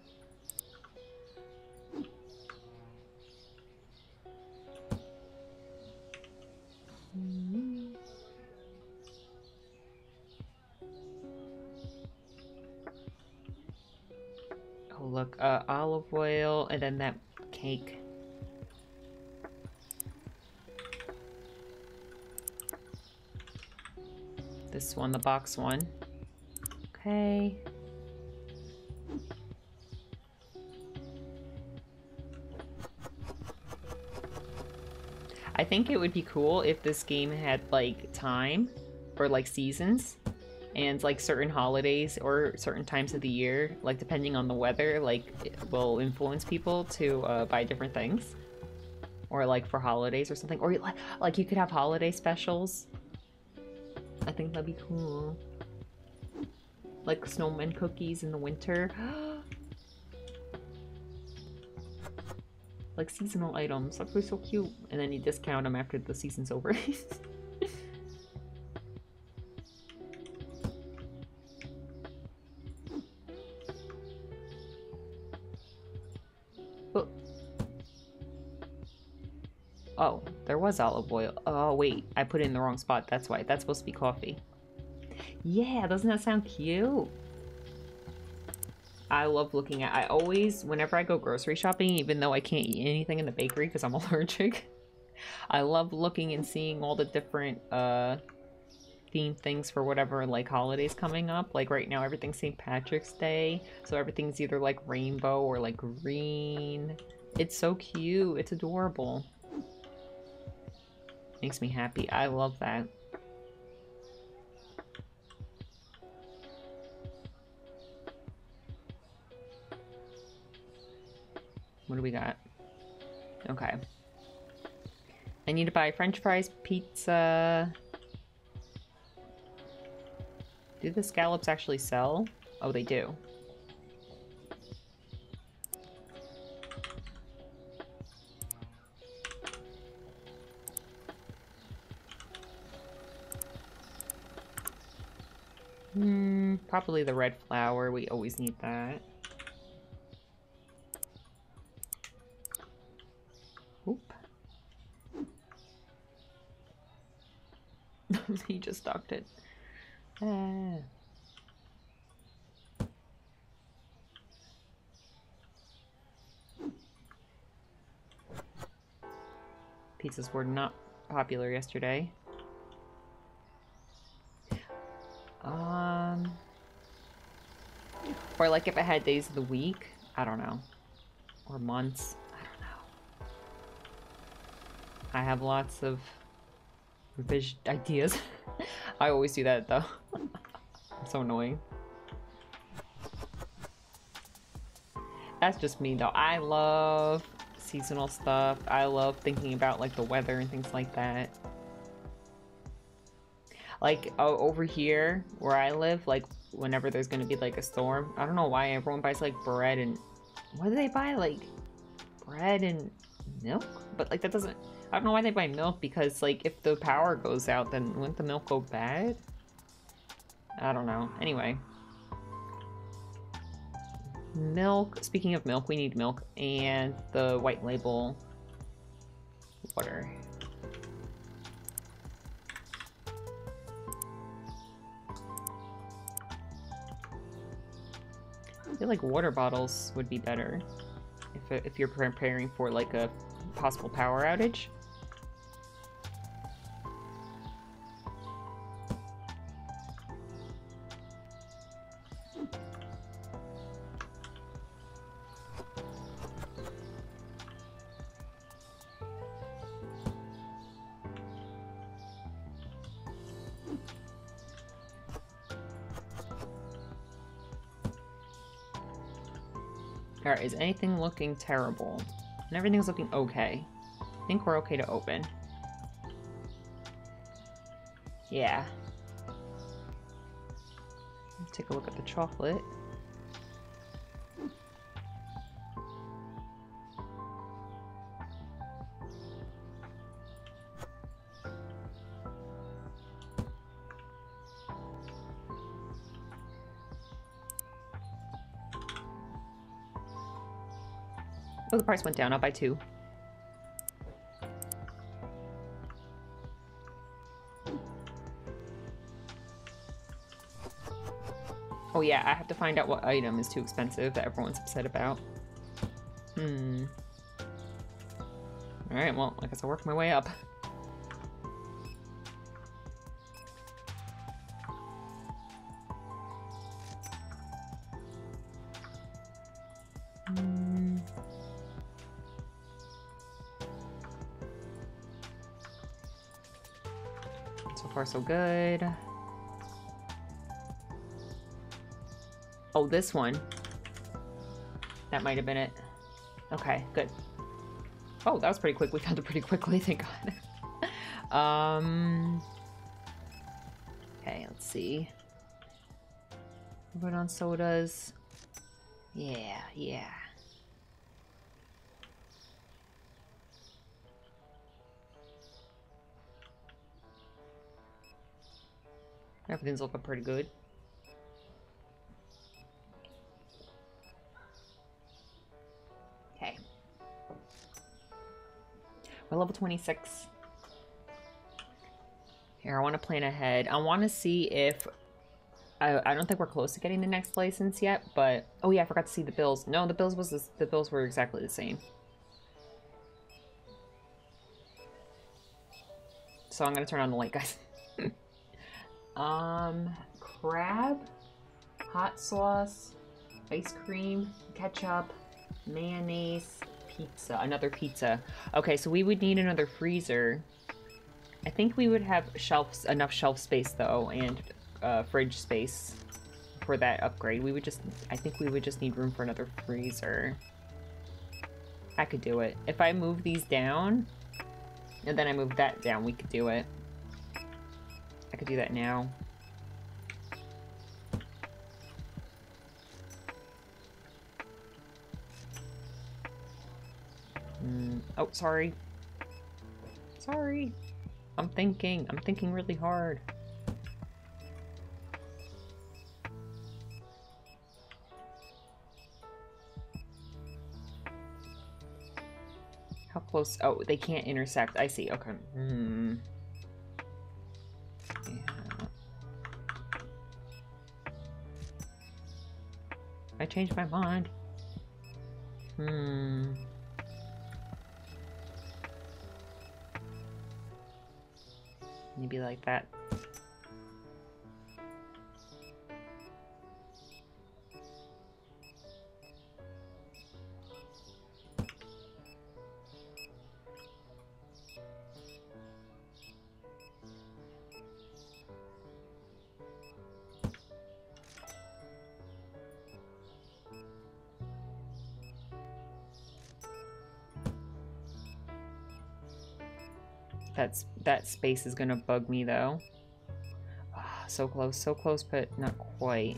Oh look, uh, olive oil, and then that cake. This one, the box one. Okay. I think it would be cool if this game had like time or like seasons and like certain holidays or certain times of the year, like depending on the weather, like will influence people to uh, buy different things or like for holidays or something or like you could have holiday specials I think that'd be cool. Like snowman cookies in the winter. like seasonal items. That'd be so cute. And then you discount them after the season's over. was olive oil. Oh, wait. I put it in the wrong spot. That's why. That's supposed to be coffee. Yeah, doesn't that sound cute? I love looking at... I always, whenever I go grocery shopping, even though I can't eat anything in the bakery because I'm allergic, I love looking and seeing all the different uh, themed things for whatever, like, holidays coming up. Like, right now, everything's St. Patrick's Day, so everything's either, like, rainbow or, like, green. It's so cute. It's adorable. Makes me happy. I love that. What do we got? Okay. I need to buy french fries, pizza. Do the scallops actually sell? Oh, they do. Hmm, probably the red flour. We always need that. Oop. he just docked it. Ah. Pizzas were not popular yesterday. Um, or like if I had days of the week, I don't know, or months, I don't know. I have lots of ideas. I always do that though. I'm so annoying. That's just me though. I love seasonal stuff. I love thinking about like the weather and things like that. Like uh, over here where I live, like whenever there's gonna be like a storm, I don't know why everyone buys like bread and what do they buy? Like bread and milk? But like that doesn't. I don't know why they buy milk because like if the power goes out, then wouldn't the milk go bad? I don't know. Anyway. Milk. Speaking of milk, we need milk and the white label water. Feel like water bottles would be better if, if you're preparing for like a possible power outage. Is anything looking terrible? And everything's looking okay. I think we're okay to open. Yeah. Take a look at the chocolate. Oh, the price went down. I'll buy two. Oh yeah, I have to find out what item is too expensive that everyone's upset about. Hmm. Alright, well, I guess I'll work my way up. So good. Oh, this one. That might have been it. Okay, good. Oh, that was pretty quick. We found it pretty quickly, thank God. um. Okay, let's see. Put on sodas. Yeah, yeah. Everything's looking pretty good. Okay. We're level 26. Here, I want to plan ahead. I want to see if... I, I don't think we're close to getting the next license yet, but... Oh yeah, I forgot to see the bills. No, the bills was the bills were exactly the same. So I'm going to turn on the light, guys. um, crab, hot sauce, ice cream, ketchup, mayonnaise, pizza, another pizza. Okay, so we would need another freezer. I think we would have shelves enough shelf space though, and uh, fridge space for that upgrade. We would just, I think we would just need room for another freezer. I could do it. If I move these down, and then I move that down, we could do it. Could do that now. Mm, oh, sorry. Sorry. I'm thinking. I'm thinking really hard. How close? Oh, they can't intersect. I see. Okay. Hmm. I changed my mind. Hmm. Maybe like that. Space is gonna bug me though. Ah, so close, so close, but not quite.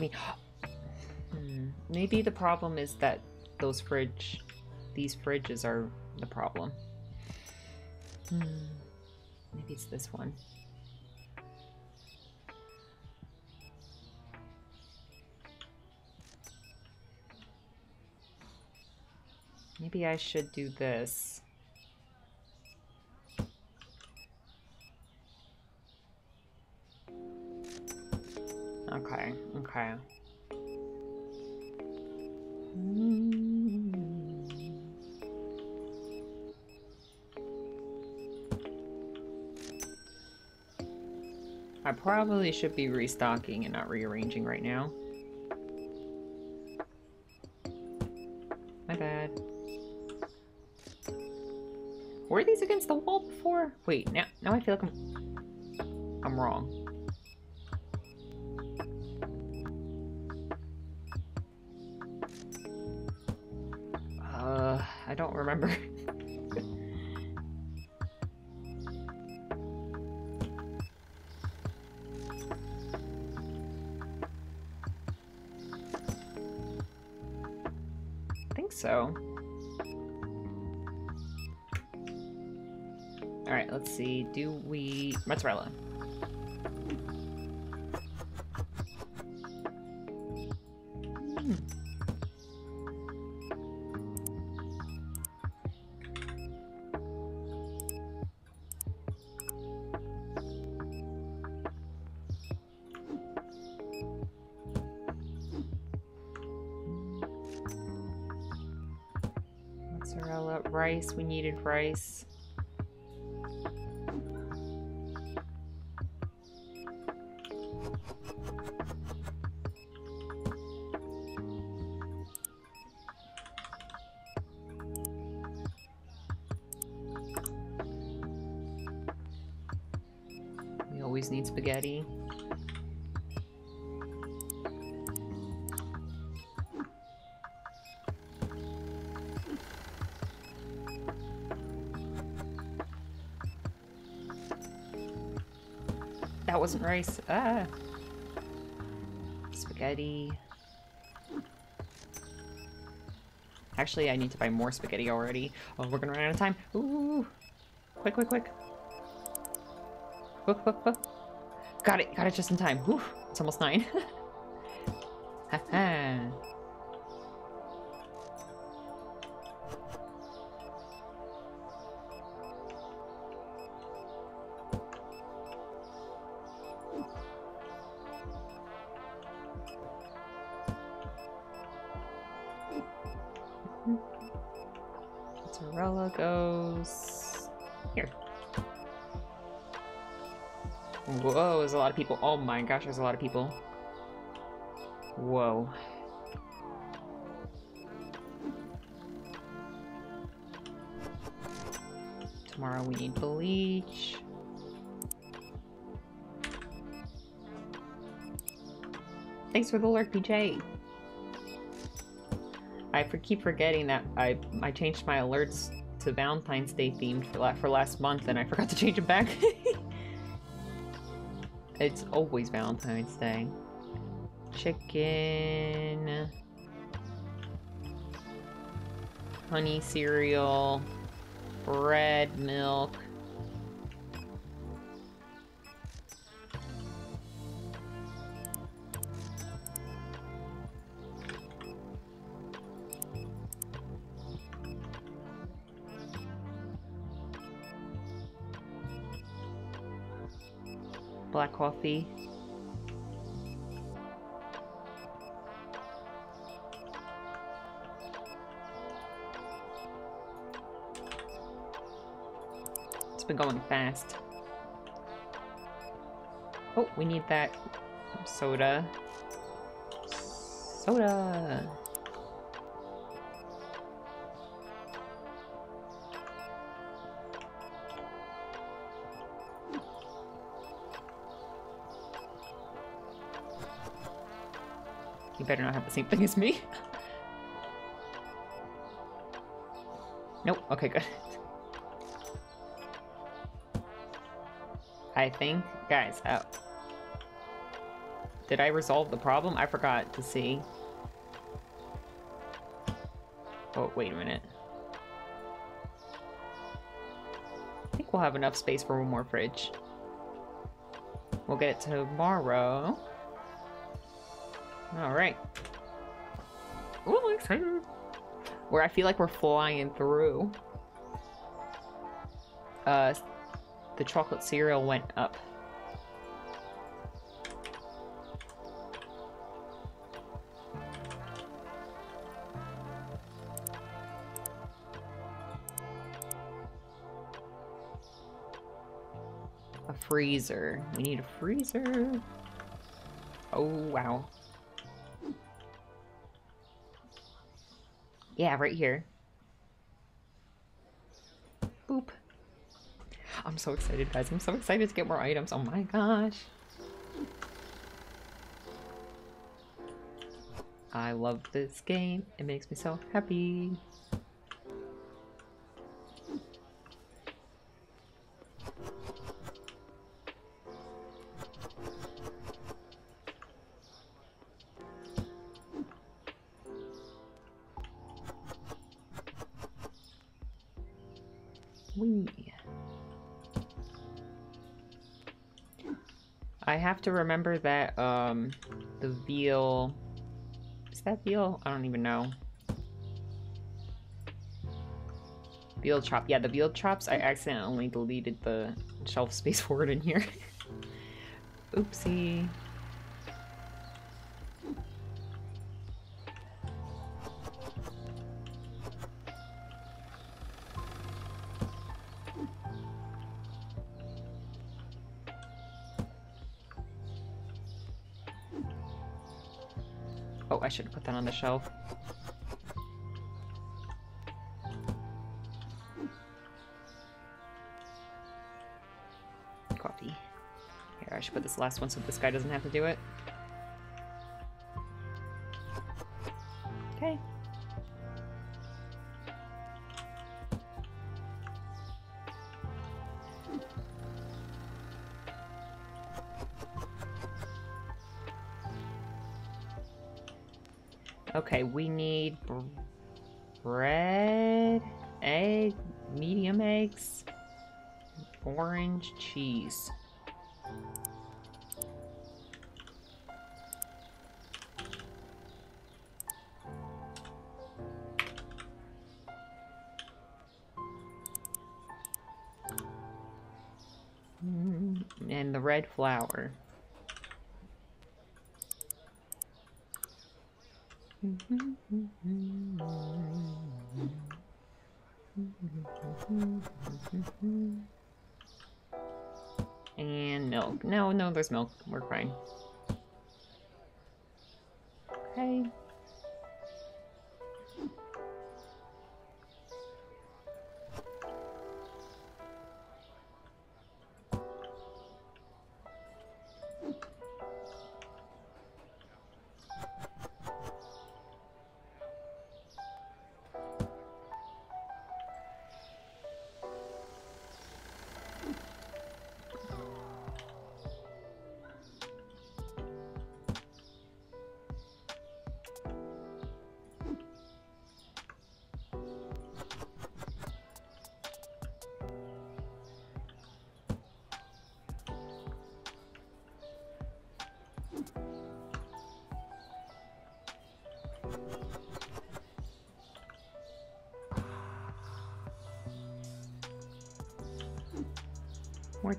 Me. Hmm, Maybe the problem is that those fridge, these fridges are the problem. Hmm. Maybe it's this one. Maybe I should do this. I probably should be restocking and not rearranging right now. My bad. Were these against the wall before? Wait, now, now I feel like I'm don't remember. I think so. Alright, let's see. Do we... Mozzarella. Rice. We needed rice. Wasn't rice. Ah. Spaghetti. Actually, I need to buy more spaghetti already. Oh, we're gonna run out of time. Ooh. Quick, quick, quick. Quick, quick, quick. Got it. Got it just in time. Whew. It's almost nine. Haha. Mozzarella of people. Oh my gosh, there's a lot of people. Whoa. Tomorrow we need bleach. Thanks for the lurk, PJ. I for keep forgetting that I I changed my alerts to Valentine's Day themed for, la for last month, and I forgot to change it back. it's always Valentine's Day. Chicken, honey cereal, bread, milk. Coffee. It's been going fast. Oh, we need that soda. Soda! Better not have the same thing as me. nope. Okay, good. I think, guys, oh. did I resolve the problem? I forgot to see. Oh, wait a minute. I think we'll have enough space for one more fridge. We'll get it tomorrow. Alright. Ooh, I'm excited. Where I feel like we're flying through. Uh, the chocolate cereal went up. A freezer. We need a freezer. Oh, wow. Yeah, right here. Boop. I'm so excited, guys. I'm so excited to get more items. Oh my gosh. I love this game. It makes me so happy. To remember that um the veal is that veal? I don't even know. Veal chop. Yeah, the veal chops, I accidentally deleted the shelf space for it in here. Oopsie. Should put that on the shelf. Coffee. Here, I should put this last one so this guy doesn't have to do it. Flour. And milk. No, no, there's milk. We're fine.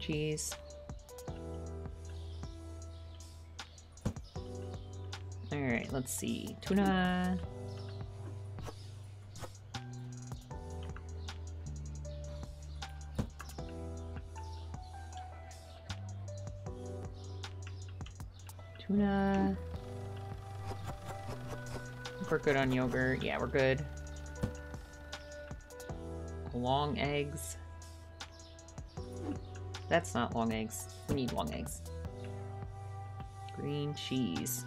More cheese. Alright, let's see. Tuna. Tuna. We're good on yogurt. Yeah, we're good. Long eggs. That's not long eggs. We need long eggs. Green cheese.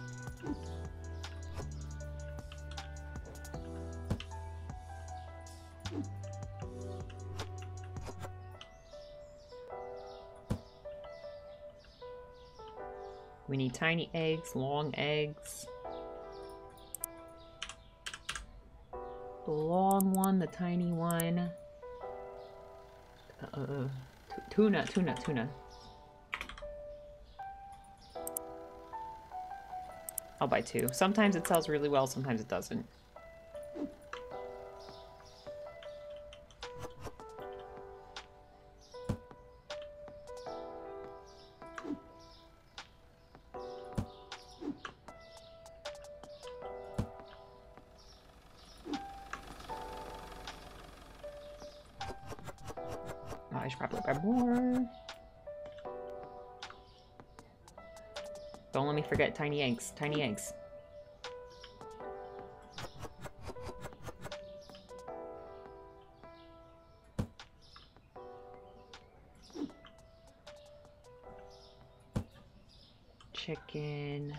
We need tiny eggs, long eggs. The long one, the tiny one. Tuna, tuna, tuna. I'll buy two. Sometimes it sells really well, sometimes it doesn't. Tiny eggs. Tiny eggs. Chicken.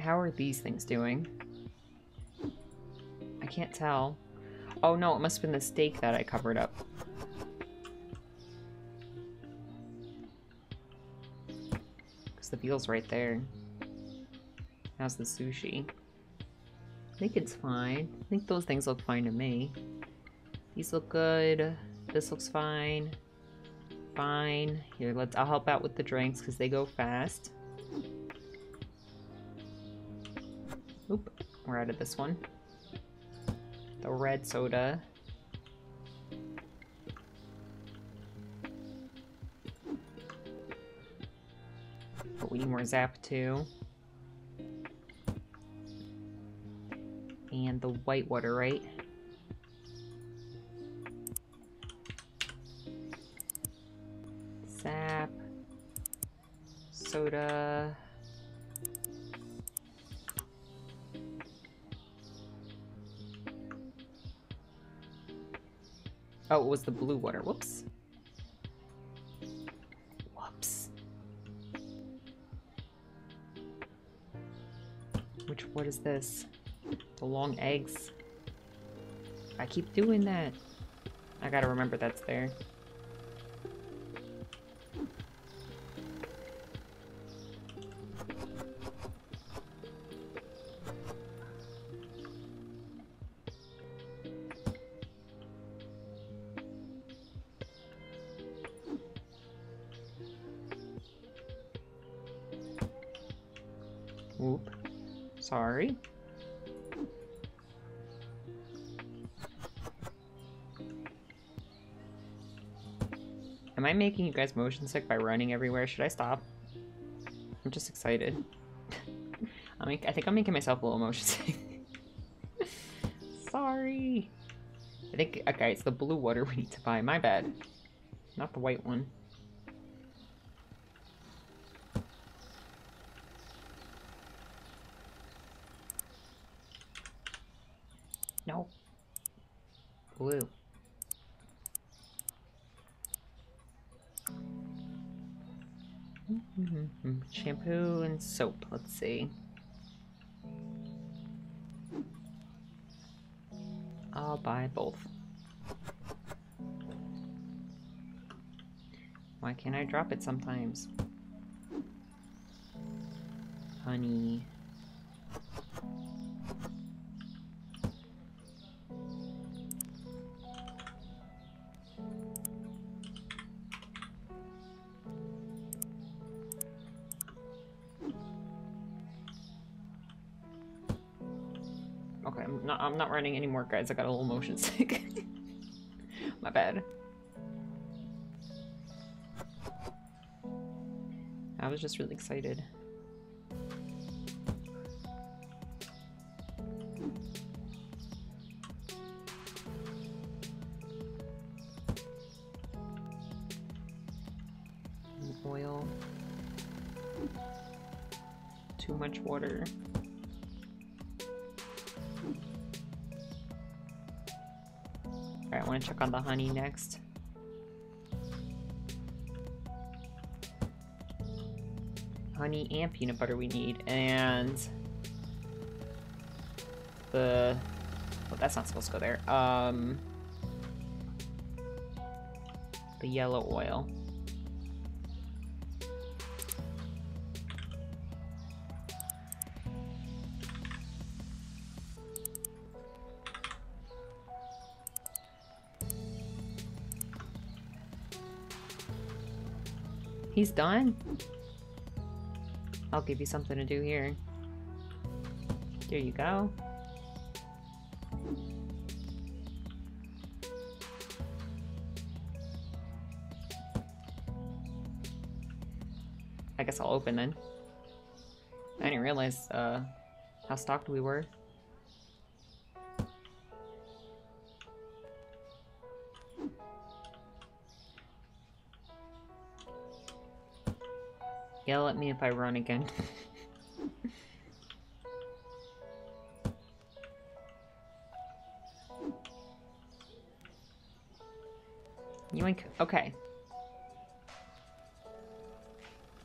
How are these things doing? I can't tell. Oh no, it must have been the steak that I covered up. Because the veal's right there. How's the sushi? I think it's fine. I think those things look fine to me. These look good. This looks fine. Fine. Here, let's. I'll help out with the drinks because they go fast. We're out of this one. The red soda. But we need more Zap too. And the white water, right? Zap. Soda. Oh, it was the blue water. Whoops. Whoops. Which, what is this? The long eggs. I keep doing that. I gotta remember that's there. Making you guys motion sick by running everywhere? Should I stop? I'm just excited. I mean, I think I'm making myself a little motion sick. Sorry. I think, okay, it's the blue water we need to buy. My bad. Not the white one. Shampoo and soap. Let's see. I'll buy both. Why can't I drop it sometimes? Honey. Running anymore, guys. I got a little motion sick. My bad. I was just really excited. The honey next. Honey and peanut butter we need, and the oh, that's not supposed to go there. Um, the yellow oil. He's done? I'll give you something to do here. There you go. I guess I'll open then. I didn't realize uh, how stocked we were. Yell at me if I run again. Yoink. Okay.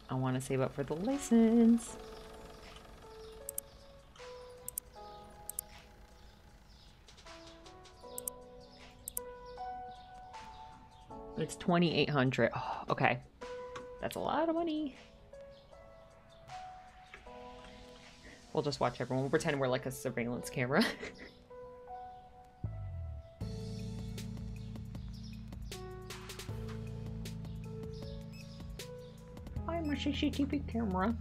I want to save up for the license. It's 2800 oh, Okay. That's a lot of money. We'll just watch everyone. We'll pretend we're like a surveillance camera. I'm a CCTV camera.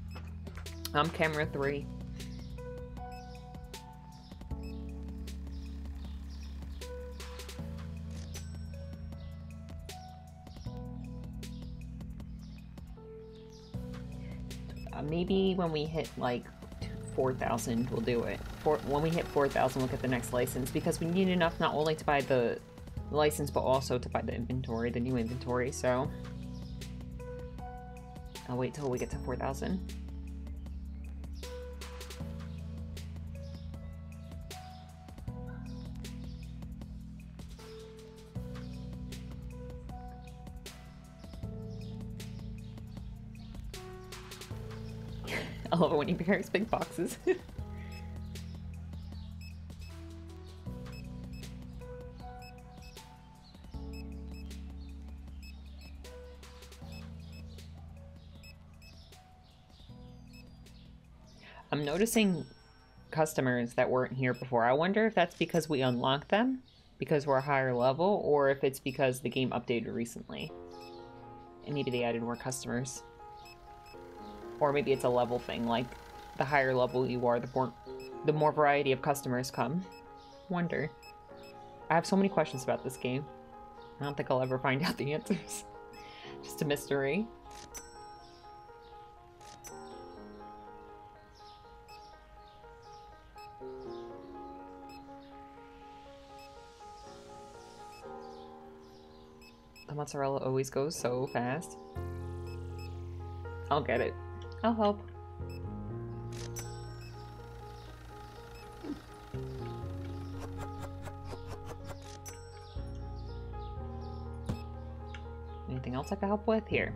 I'm camera three. Uh, maybe when we hit like 4,000, we'll do it. For, when we hit 4,000, we'll get the next license because we need enough not only to buy the license but also to buy the inventory, the new inventory, so... I'll wait till we get to 4,000. Carries big boxes. I'm noticing customers that weren't here before. I wonder if that's because we unlocked them because we're a higher level or if it's because the game updated recently. And maybe they added more customers. Or maybe it's a level thing, like the higher level you are, the more the more variety of customers come. Wonder. I have so many questions about this game. I don't think I'll ever find out the answers. Just a mystery. The mozzarella always goes so fast. I'll get it. I'll help. Anything else I can help with? Here.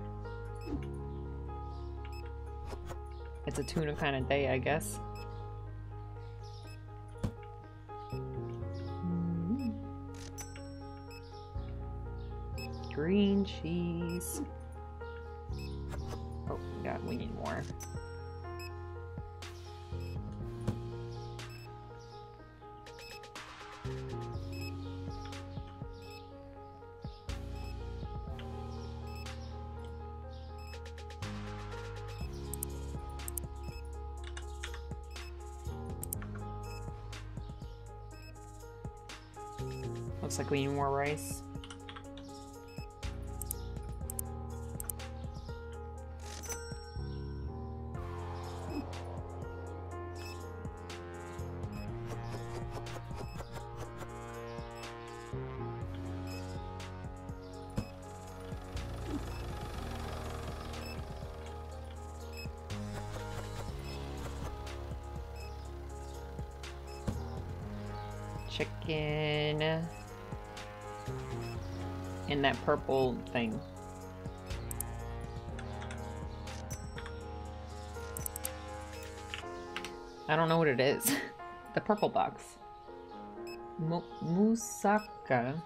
It's a tuna kind of day, I guess. Green cheese. Oh, God, we need more. That purple thing. I don't know what it is. the purple box. Mu Musaka.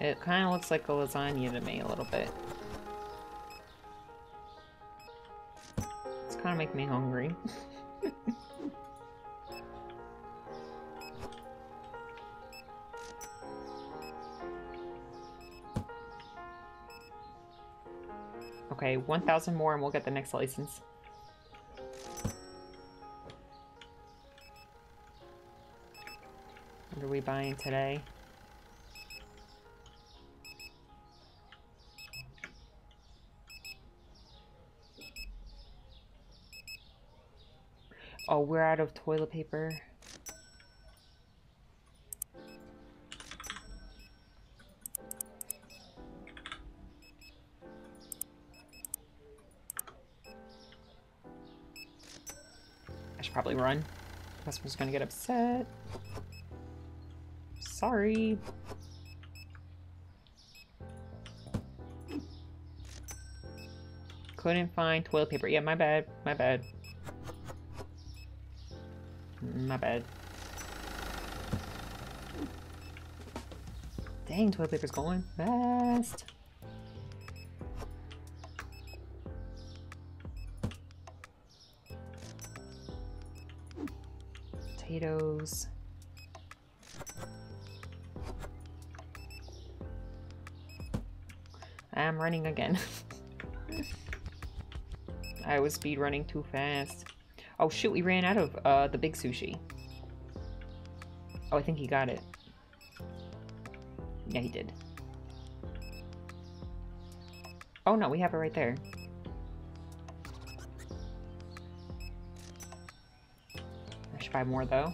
It kind of looks like a lasagna to me a little bit. kind of make me hungry. okay, 1,000 more and we'll get the next license. What are we buying today? Oh, we're out of toilet paper. I should probably run. Customer's gonna get upset. Sorry. Couldn't find toilet paper. Yeah, my bad. My bad. My bad. Dang, toilet paper's going fast. Potatoes. I'm running again. I was speed running too fast. Oh shoot, we ran out of uh, the big sushi. Oh, I think he got it. Yeah, he did. Oh no, we have it right there. I should buy more though.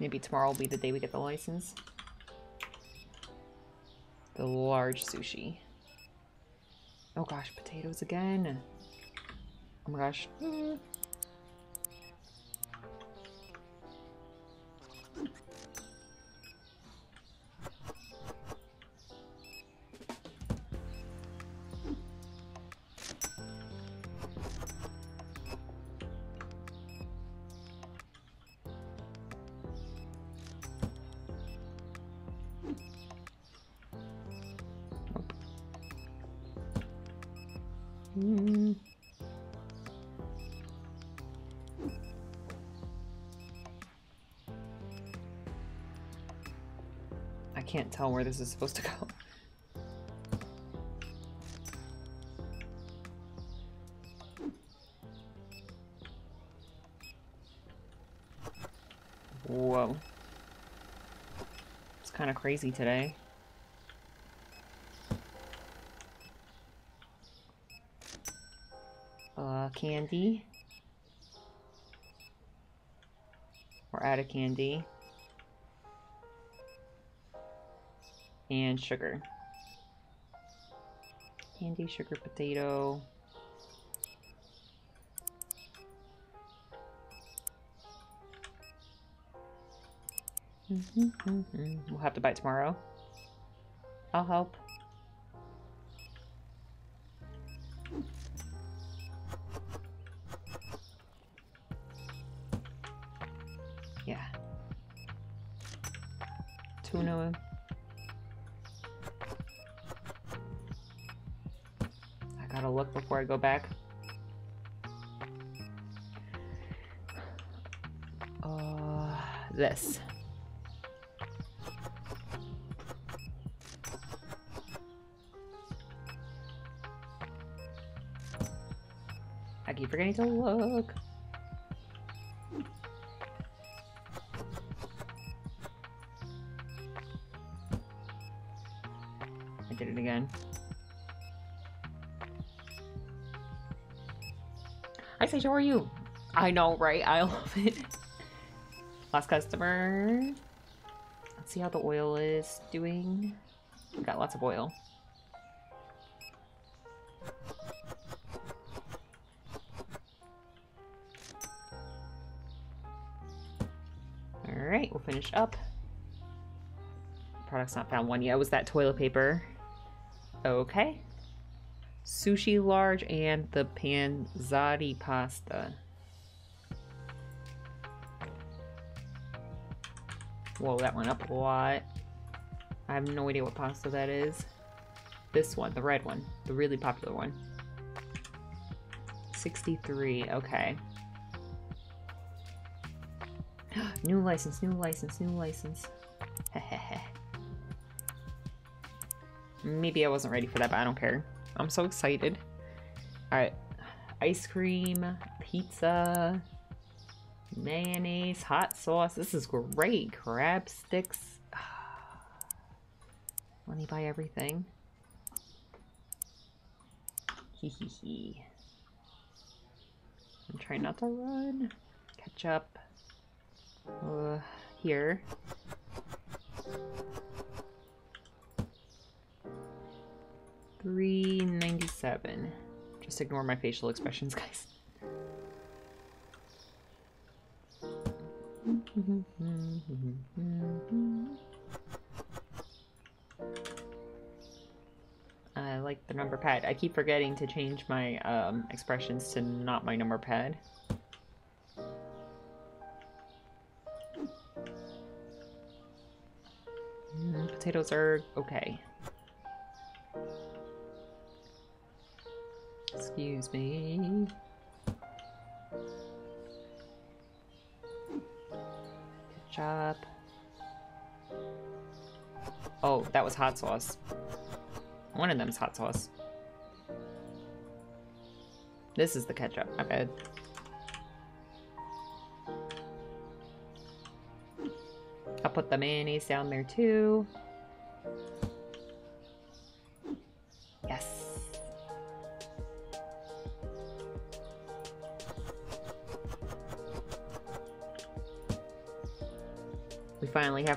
Maybe tomorrow will be the day we get the license. The large sushi. Oh gosh, potatoes again. Oh my gosh. Mm. Tell where this is supposed to go. Whoa. It's kind of crazy today. Uh, candy. We're out of candy. And sugar. Candy, sugar, potato. Mm-hmm, mm-hmm. we'll have to buy tomorrow. I'll help. Look. I did it again. I say, how are you? I know, right? I love it. Last customer. Let's see how the oil is doing. We got lots of oil. Alright, we'll finish up. Product's not found one yet. Was that toilet paper? Okay. Sushi large and the panzati pasta. Whoa, that went up a lot. I have no idea what pasta that is. This one, the red one, the really popular one. 63, okay. new license, new license, new license. Maybe I wasn't ready for that, but I don't care. I'm so excited. Alright. Ice cream, pizza, mayonnaise, hot sauce. This is great. Crab sticks. Let me buy everything. Hee hee hee. I'm trying not to run. Ketchup. Uh, here. Three ninety-seven. Just ignore my facial expressions, guys. I like the number pad. I keep forgetting to change my um, expressions to not my number pad. Potatoes are okay. Excuse me. Ketchup. Oh, that was hot sauce. One of them's hot sauce. This is the ketchup, my bad. I'll put the mayonnaise down there too.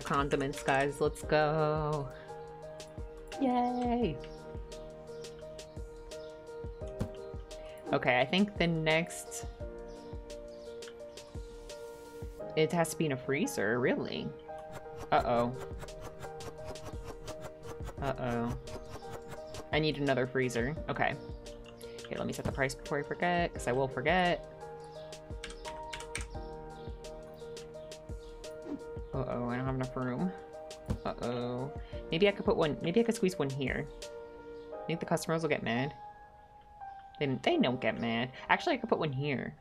Condiments, guys. Let's go. Yay! Okay, I think the next... It has to be in a freezer, really. Uh-oh. Uh-oh. I need another freezer. Okay. Okay, let me set the price before I forget, because I will forget. Uh-oh. Maybe I could put one, maybe I could squeeze one here. I think the customers will get mad. They, they don't get mad. Actually, I could put one here.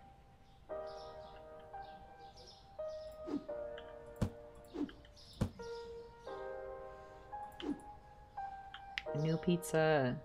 New pizza.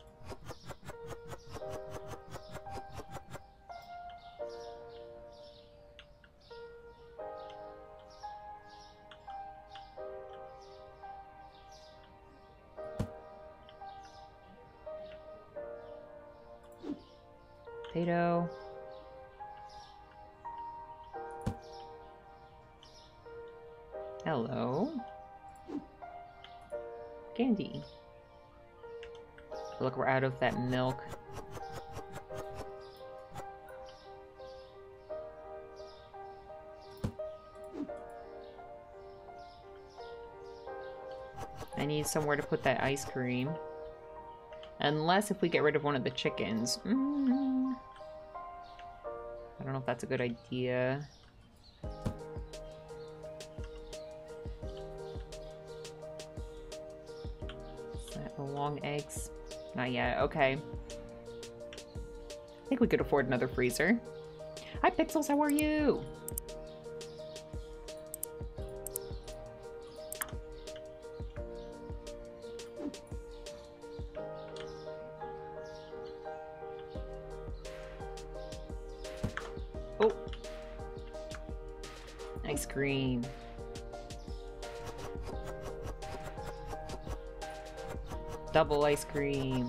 Out of that milk. I need somewhere to put that ice cream. Unless if we get rid of one of the chickens. Mm. I don't know if that's a good idea. Long eggs? Not yet. Okay. I think we could afford another freezer. Hi, Pixels. How are you? Double ice cream.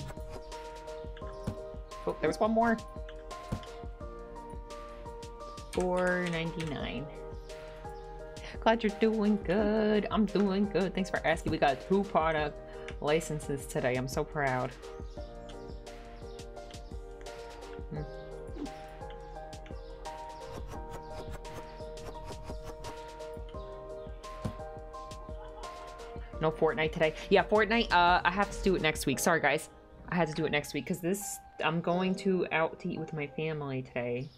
Oh, there was one more. Four ninety nine. Glad you're doing good. I'm doing good. Thanks for asking. We got two product licenses today. I'm so proud. Fortnite today. Yeah, Fortnite, uh, I have to do it next week. Sorry, guys. I had to do it next week because this, I'm going to out to eat with my family today.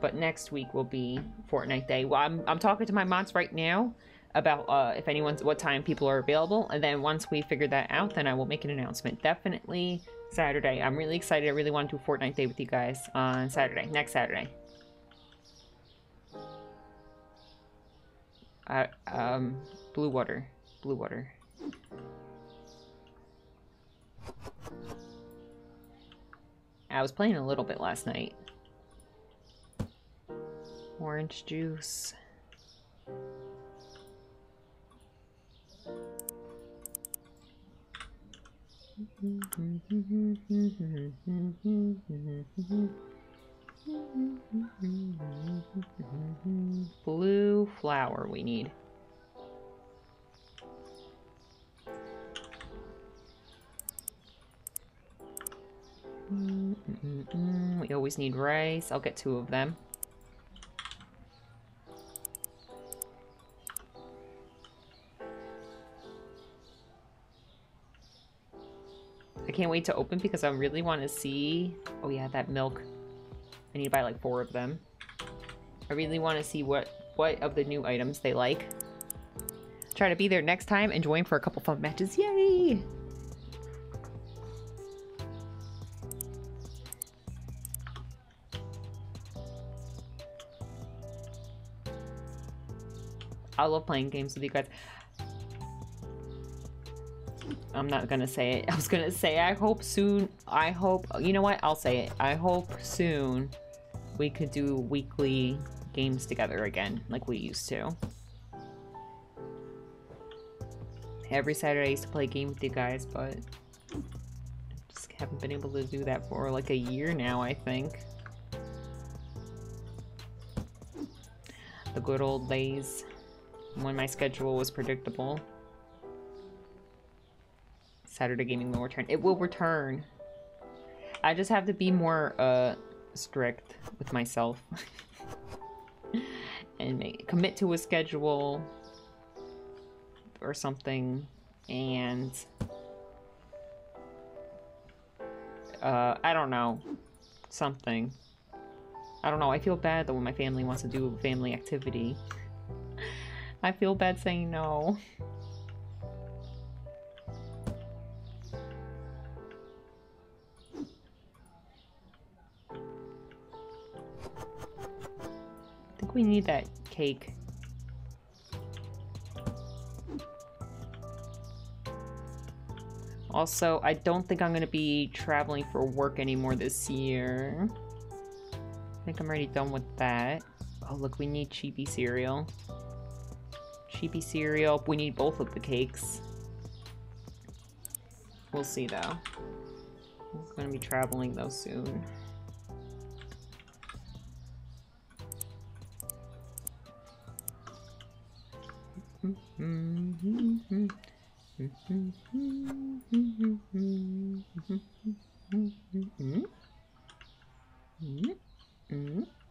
But next week will be Fortnite day. Well, I'm, I'm talking to my mods right now about uh, if anyone's, what time people are available. And then once we figure that out, then I will make an announcement. Definitely Saturday. I'm really excited. I really want to do Fortnite day with you guys on Saturday, next Saturday. Uh, um, blue water. Blue water. I was playing a little bit last night. Orange juice. Blue flour we need. We always need rice. I'll get two of them. I can't wait to open because I really want to see... Oh yeah, that milk. I need to buy like four of them. I really want to see what, what of the new items they like. Try to be there next time and join for a couple fun matches. Yay! I love playing games with you guys. I'm not gonna say it. I was gonna say I hope soon. I hope you know what? I'll say it. I hope soon we could do weekly games together again, like we used to. Every Saturday I used to play a game with you guys, but I just haven't been able to do that for like a year now, I think. The good old days when my schedule was predictable. Saturday gaming will return. It will return. I just have to be more uh strict with myself and make, commit to a schedule or something and uh I don't know something I don't know I feel bad though when my family wants to do a family activity I feel bad saying no I think we need that cake. Also, I don't think I'm going to be traveling for work anymore this year. I think I'm already done with that. Oh, look, we need cheapy cereal. Cheapy cereal. We need both of the cakes. We'll see, though. I'm going to be traveling, though, soon.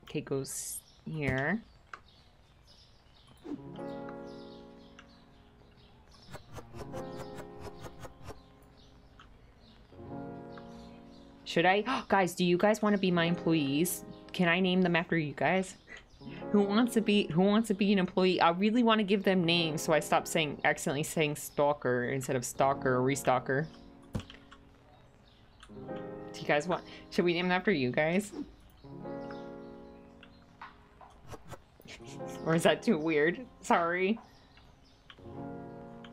Okay, goes here. Should I? guys, do you guys want to be my employees? Can I name them after you guys? who wants to be who wants to be an employee i really want to give them names so i stop saying accidentally saying stalker instead of stalker or restalker do you guys want should we name them after you guys or is that too weird sorry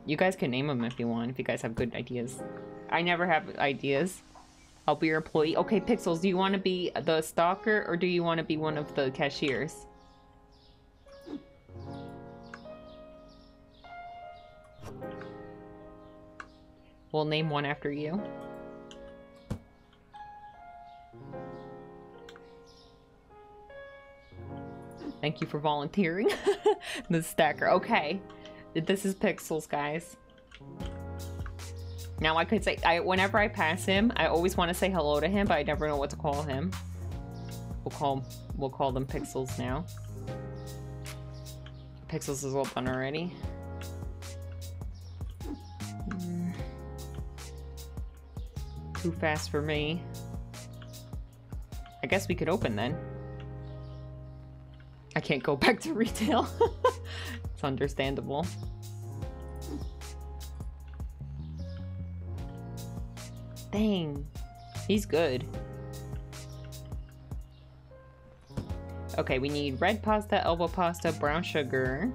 you guys can name them if you want if you guys have good ideas i never have ideas I'll be your employee. Okay, Pixels, do you want to be the stalker or do you want to be one of the cashiers? We'll name one after you. Thank you for volunteering. the stacker. Okay. This is Pixels, guys. Now I could say, I whenever I pass him, I always want to say hello to him, but I never know what to call him. We'll call we'll call them Pixels now. Pixels is all done already. Hmm. too fast for me. I guess we could open then. I can't go back to retail. it's understandable. Dang. He's good. Okay, we need red pasta, elbow pasta, brown sugar.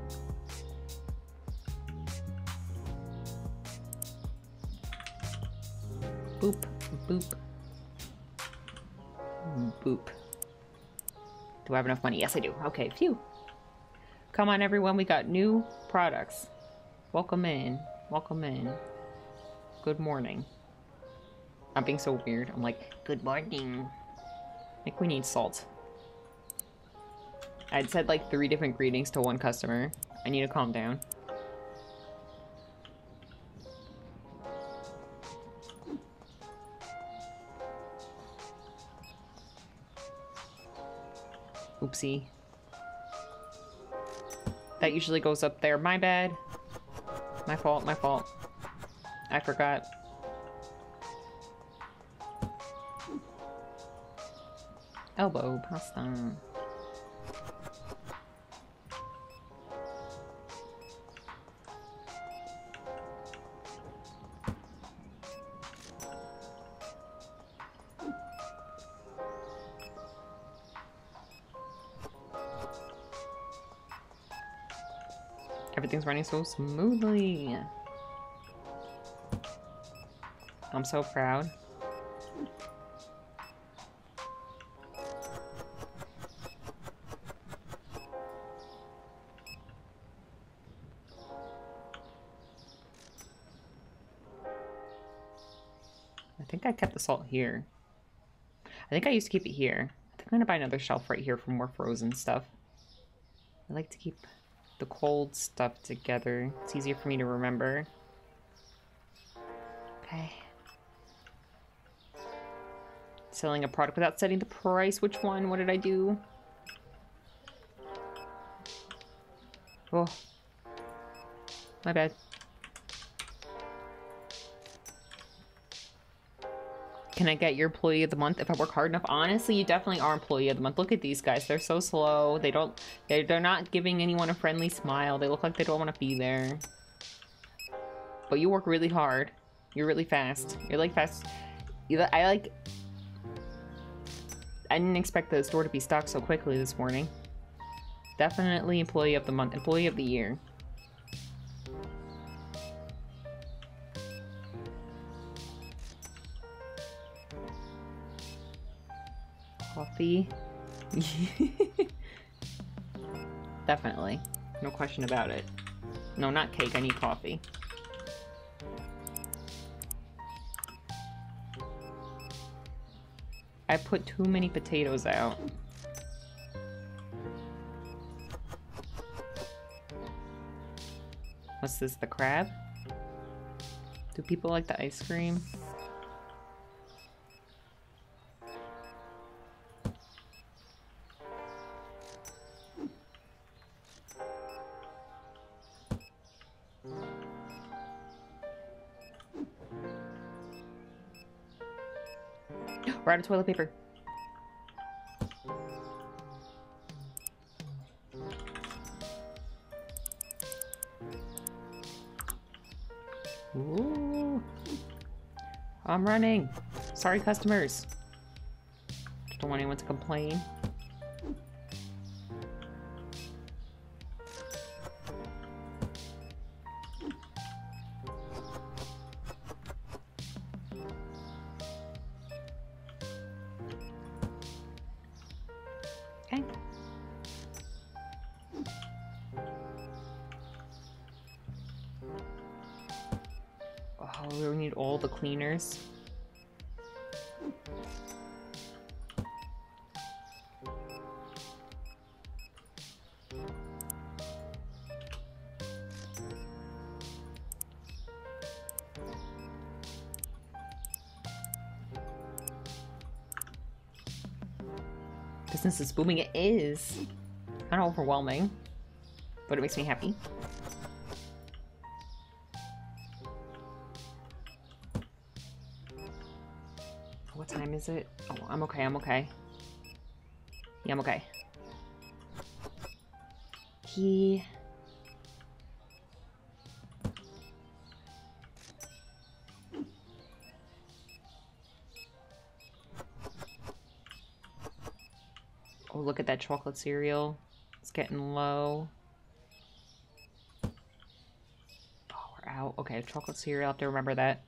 Boop boop. Hmm, boop. Do I have enough money? Yes, I do. Okay, phew. Come on, everyone. We got new products. Welcome in. Welcome in. Good morning. I'm being so weird. I'm like, good morning. I think we need salt. I'd said like three different greetings to one customer. I need to calm down. Oopsie. That usually goes up there. My bad. My fault, my fault. I forgot. Elbow pasta. Running so smoothly. I'm so proud. I think I kept the salt here. I think I used to keep it here. I think I'm gonna buy another shelf right here for more frozen stuff. I like to keep the cold stuff together. It's easier for me to remember. Okay. Selling a product without setting the price. Which one? What did I do? Oh. My bad. Can I get your employee of the month if I work hard enough? Honestly, you definitely are employee of the month. Look at these guys. They're so slow. They don't, they're, they're not giving anyone a friendly smile. They look like they don't want to be there. But you work really hard. You're really fast. You're like fast. I like, I didn't expect the store to be stocked so quickly this morning. Definitely employee of the month, employee of the year. Coffee. Definitely. No question about it. No, not cake. I need coffee. I put too many potatoes out. What's this, the crab? Do people like the ice cream? We're out of toilet paper. Ooh. I'm running. Sorry, customers. Don't want anyone to complain. Booming. It is. Kind of overwhelming, but it makes me happy. What time is it? Oh, I'm okay. I'm okay. Yeah, I'm okay. He. Oh, look at that chocolate cereal. It's getting low. Oh, we're out. Okay, chocolate cereal. I have to remember that.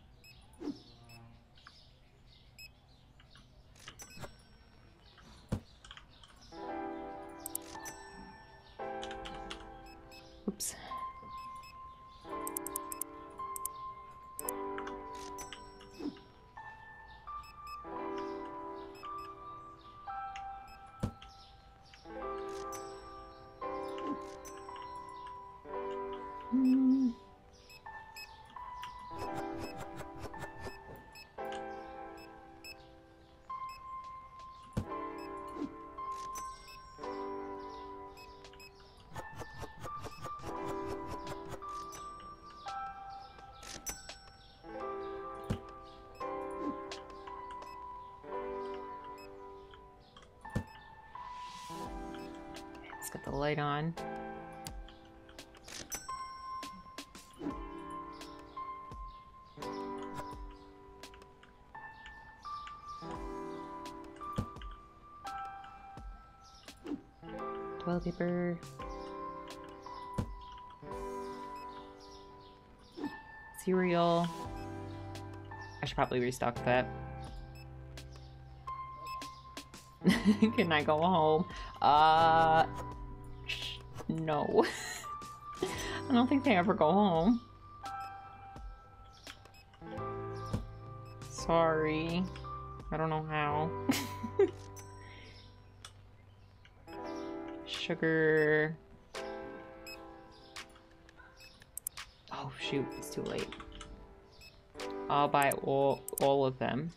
Should probably restock that. Can I go home? Uh, no. I don't think they ever go home. Sorry. I don't know how. Sugar. Oh shoot, it's too late. I'll buy all all of them.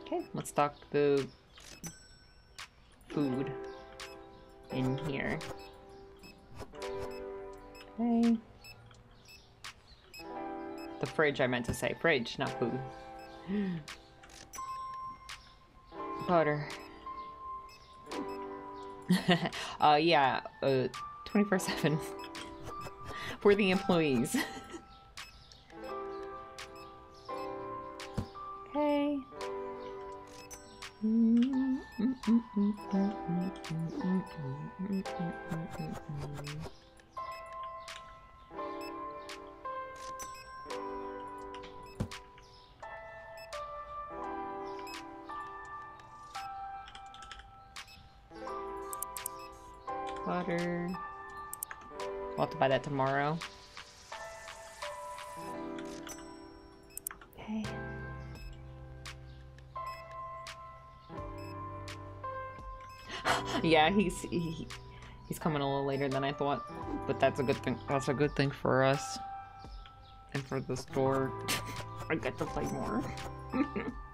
Okay, let's stock the food in here. Okay. The fridge, I meant to say. Fridge, not food. Butter. uh, yeah, uh, 24 7 for the employees. tomorrow. Okay. yeah, he's he, he's coming a little later than I thought, but that's a good thing. That's a good thing for us and for the store. I get to play more.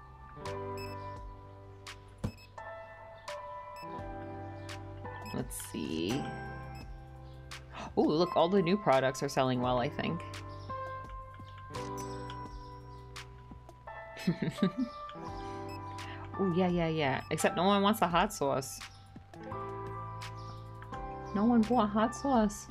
Oh, look, all the new products are selling well, I think. oh, yeah, yeah, yeah. Except no one wants the hot sauce. No one bought hot sauce.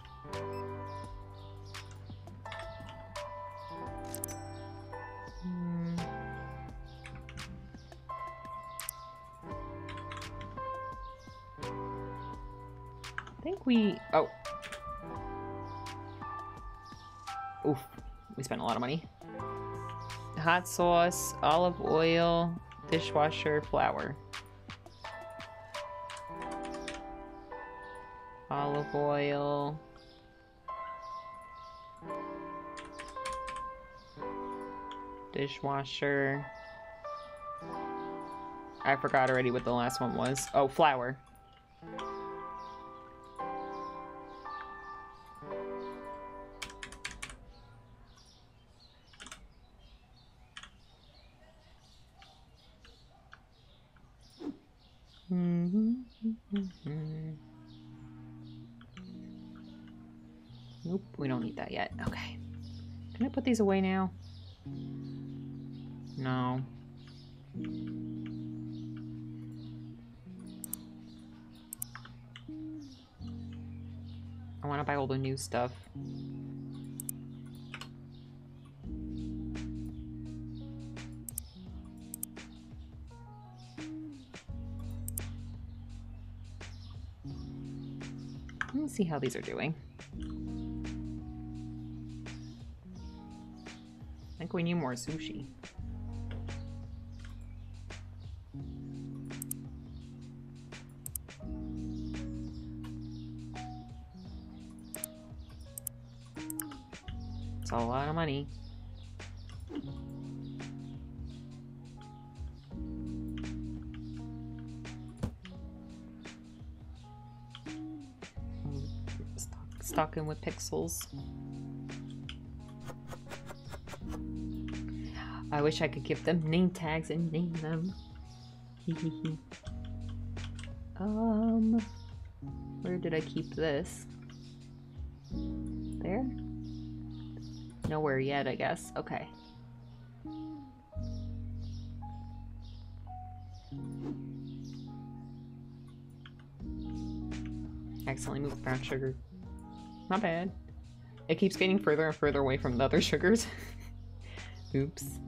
Hot sauce, olive oil, dishwasher, flour. Olive oil. Dishwasher. I forgot already what the last one was. Oh, flour. These away now? No. I want to buy all the new stuff. Let's see how these are doing. we need more sushi. It's a lot of money. Stocking with pixels. I wish I could give them name tags and name them. um, where did I keep this? There? Nowhere yet, I guess. Okay. Accidentally moved brown sugar. Not bad. It keeps getting further and further away from the other sugars. Oops.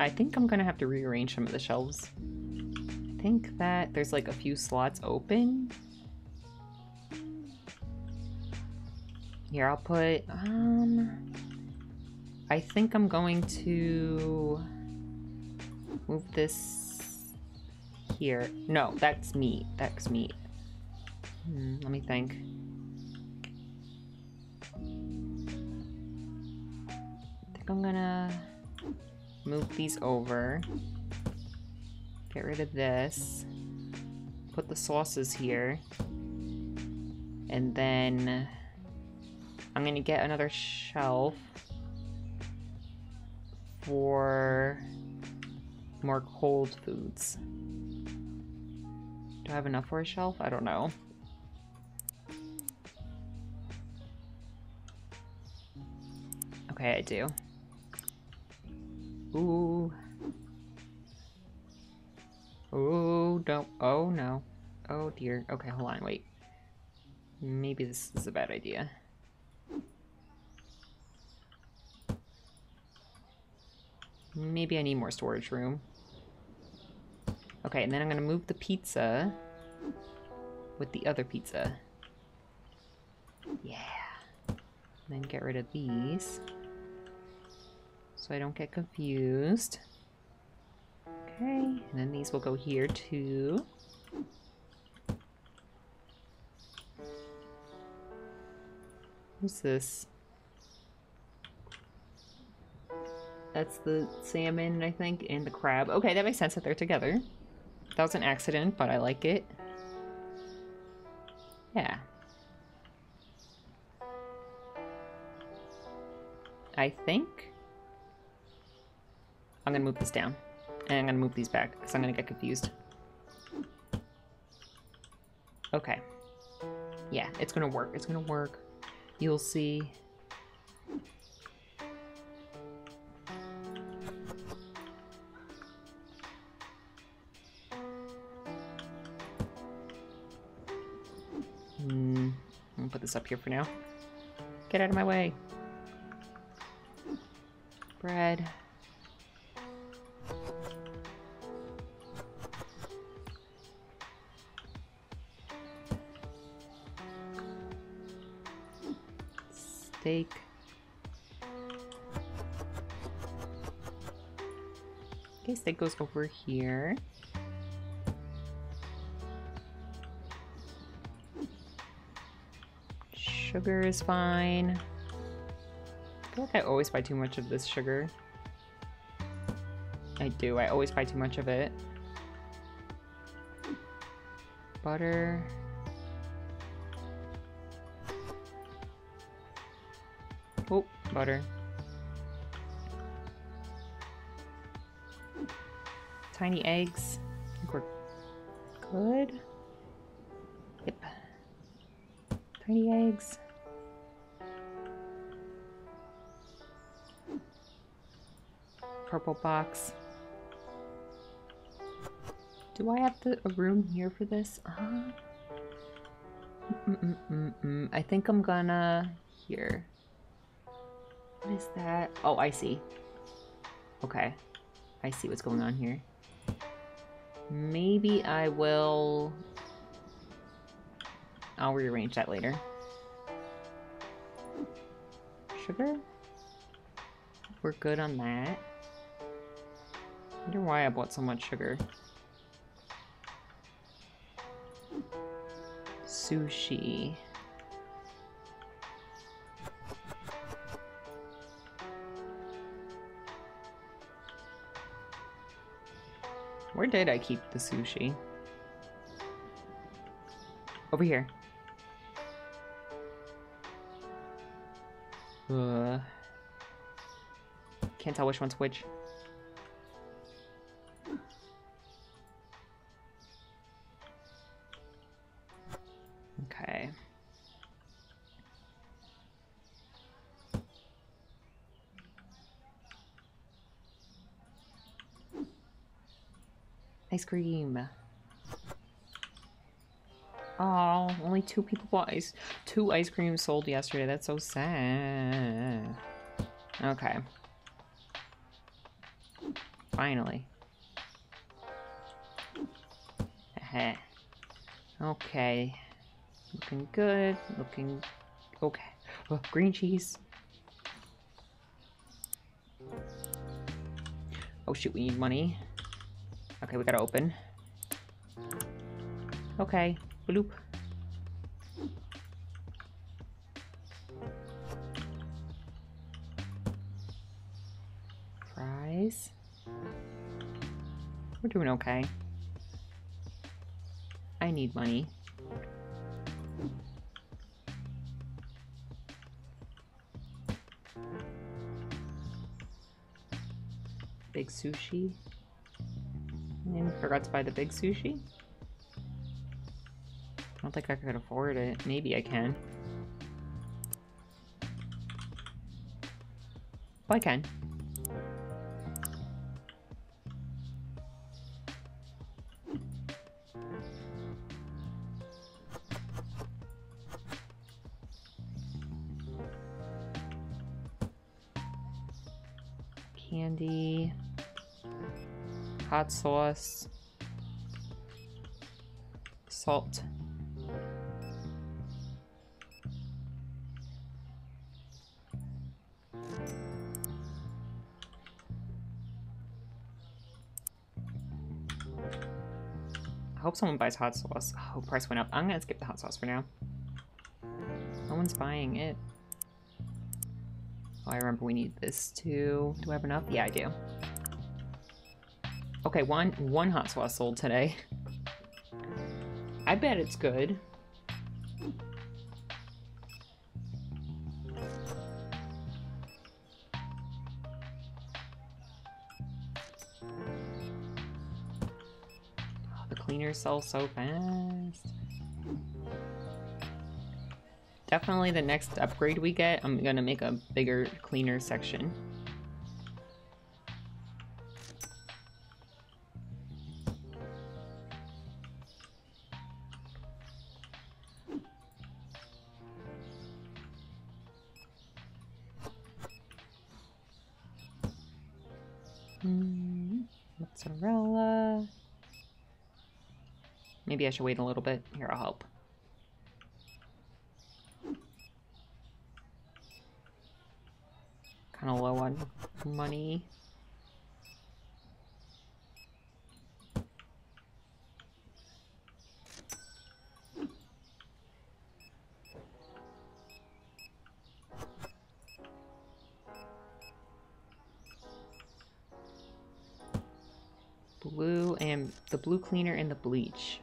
I think I'm gonna have to rearrange some of the shelves. I think that there's like a few slots open. Here, I'll put, um, I think I'm going to move this here. No, that's meat. That's meat. Hmm, let me think. I think I'm gonna move these over. Get rid of this. Put the sauces here. And then I'm gonna get another shelf for more cold foods. Do I have enough for a shelf? I don't know. Okay, I do. Ooh. Oh, don't. Oh, no. Oh, dear. Okay, hold on, wait. Maybe this is a bad idea. Maybe I need more storage room. Okay, and then I'm gonna move the pizza with the other pizza. Yeah. And then get rid of these so I don't get confused. Okay, and then these will go here too. Who's this? That's the salmon, I think, and the crab. Okay, that makes sense that they're together. That was an accident, but I like it. Yeah. I think I'm gonna move this down. And I'm gonna move these back, because I'm gonna get confused. Okay. Yeah, it's gonna work. It's gonna work. You'll see. Hmm. I'm gonna put this up here for now. Get out of my way. Bread. Steak. guess that goes over here. Sugar is fine. I feel like I always buy too much of this sugar. I do, I always buy too much of it. Butter. Butter. Tiny eggs. I think we're good. Yep. Tiny eggs. Purple box. Do I have the, a room here for this? Uh -huh. mm -mm -mm I think I'm gonna... Here. What is that? Oh, I see. Okay. I see what's going on here. Maybe I will... I'll rearrange that later. Sugar? We're good on that. wonder why I bought so much sugar. Sushi. Where did I keep the sushi? Over here. Uh, can't tell which one's which. Ice cream. Oh, only two people bought ice. Two ice creams sold yesterday. That's so sad. Okay. Finally. Okay. Looking good. Looking okay. Oh, green cheese. Oh shoot, we need money. Okay, we gotta open. Okay, bloop. Fries. We're doing okay. I need money. Big sushi. And forgot to buy the big sushi. I don't think I could afford it. Maybe I can. Oh, I can. Sauce. Salt. I hope someone buys hot sauce. Oh, price went up. I'm gonna skip the hot sauce for now. No one's buying it. Oh, I remember we need this too. Do I have enough? Yeah, I do. Okay, one one hot sauce sold today. I bet it's good. Oh, the cleaners sell so fast. Definitely the next upgrade we get, I'm gonna make a bigger cleaner section. I should wait a little bit. Here, I'll help. Kind of low on money. Blue and the blue cleaner and the bleach.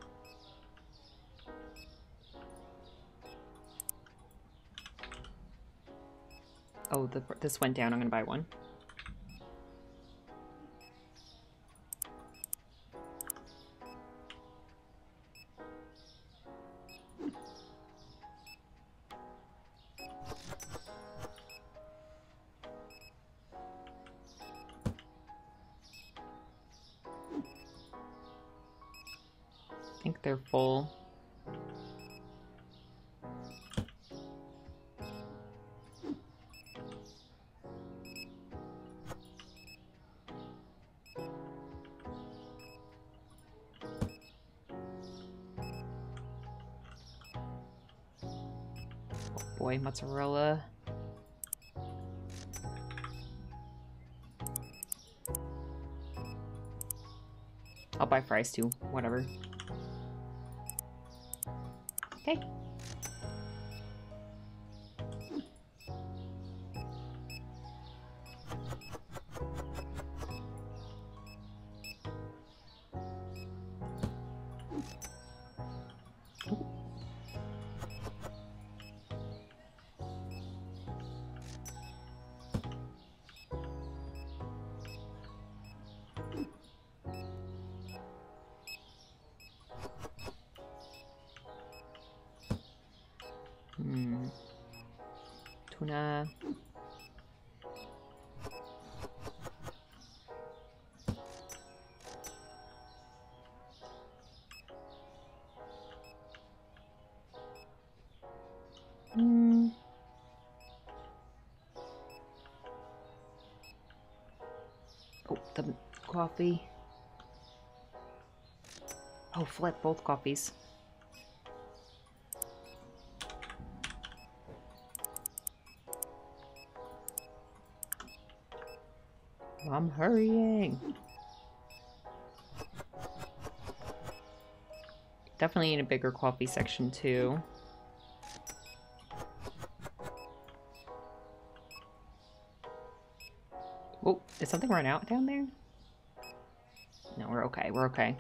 The, this went down. I'm gonna buy one. I think they're full. mozzarella. I'll buy fries too, whatever. Coffee. Oh, flip both coffees. I'm hurrying. Definitely need a bigger coffee section too. Oh, did something run out down there? Okay. We're okay.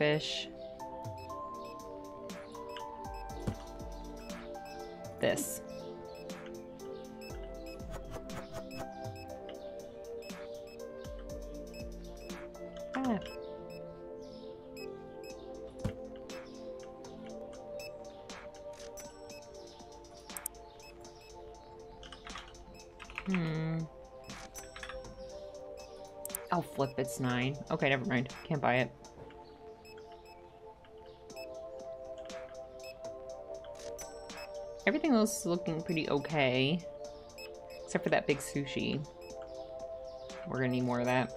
Fish. This. Ah. Hmm. I'll flip, it's nine. Okay, never mind. Can't buy it. Else looking pretty okay. Except for that big sushi. We're gonna need more of that.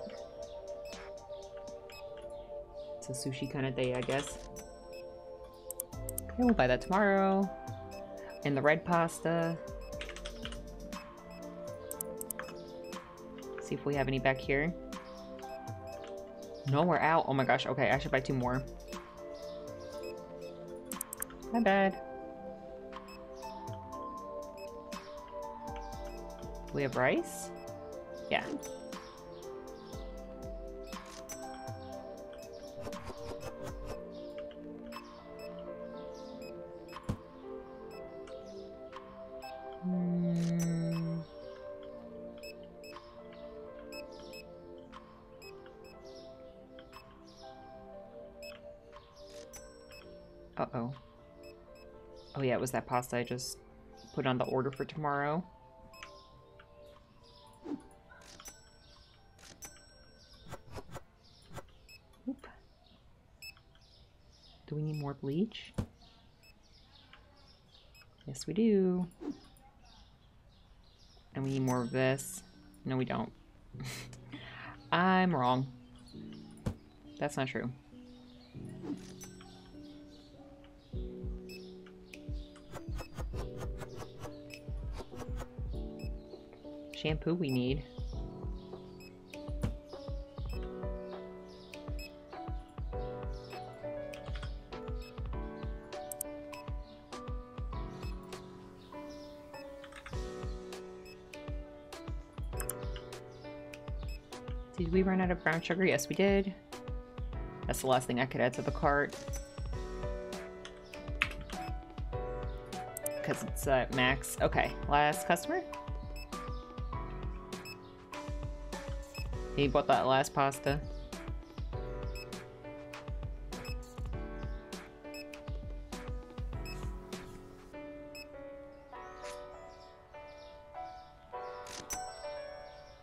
It's a sushi kind of day, I guess. Okay, we'll buy that tomorrow. And the red pasta. See if we have any back here. No, we're out. Oh my gosh. Okay, I should buy two more. My bad. We have rice? Yeah. Hmm. Uh-oh. Oh yeah, it was that pasta I just put on the order for tomorrow. Bleach? Yes, we do. And we need more of this. No, we don't. I'm wrong. That's not true. shampoo we need. Out of brown sugar? Yes, we did. That's the last thing I could add to the cart. Because it's uh, max. Okay, last customer. He bought that last pasta.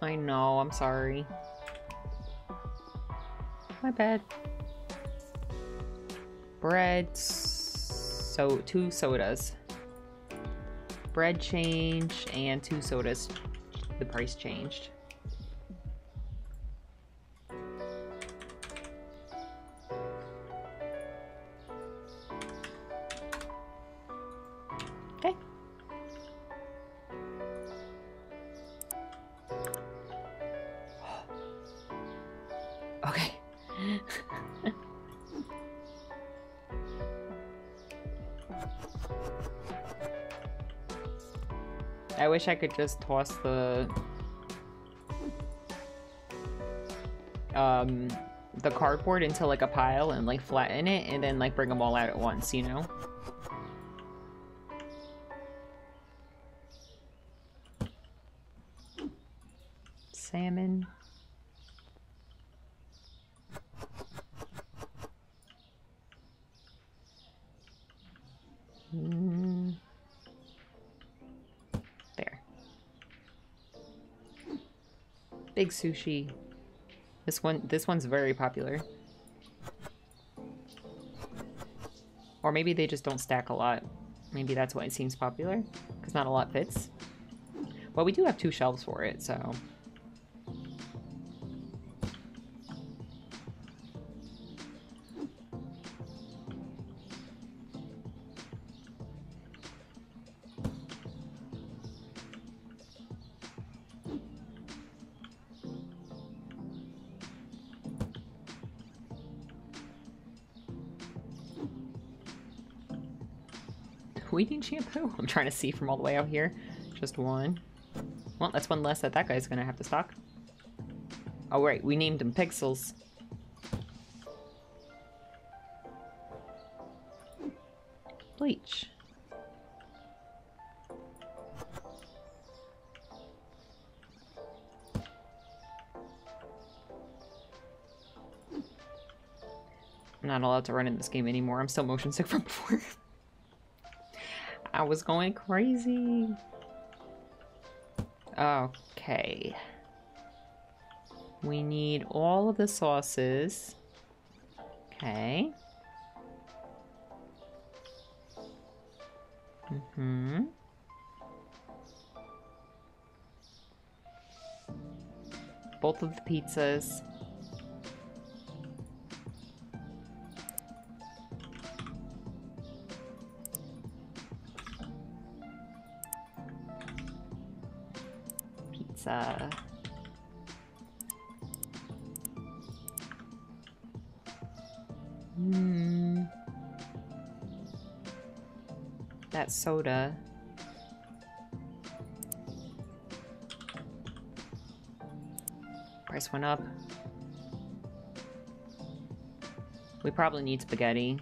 I know, I'm sorry. My bad. Bread, so two sodas. Bread change and two sodas. The price changed. Wish I could just toss the um the cardboard into like a pile and like flatten it and then like bring them all out at once, you know? Big sushi. This one this one's very popular. Or maybe they just don't stack a lot. Maybe that's why it seems popular. Because not a lot fits. Well, we do have two shelves for it, so... shampoo. I'm trying to see from all the way out here. Just one. Well, that's one less that that guy's gonna have to stock. Oh, right. We named him Pixels. Bleach. I'm not allowed to run in this game anymore. I'm still motion sick from before. Was going crazy. Okay. We need all of the sauces. Okay. Mm-hmm. Both of the pizzas. Pizza. Hmm. That soda. Price went up. We probably need spaghetti.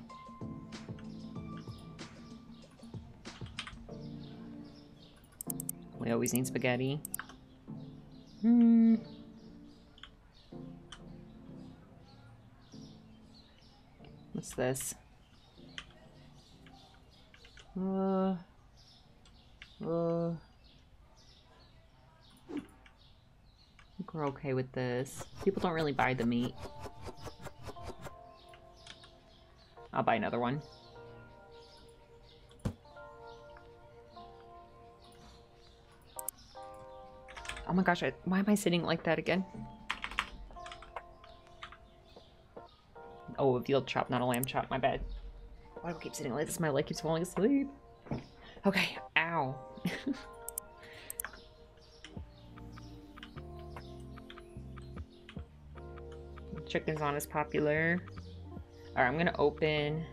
We always need spaghetti. Hmm. What's this? Uh. Uh. We're okay with this. People don't really buy the meat. I'll buy another one. Oh my gosh, I, why am I sitting like that again? Oh, a veal chop, not a lamb chop, my bad. Why do I keep sitting like this? My leg keeps falling asleep. Okay, ow. Chicken's on is popular. Alright, I'm gonna open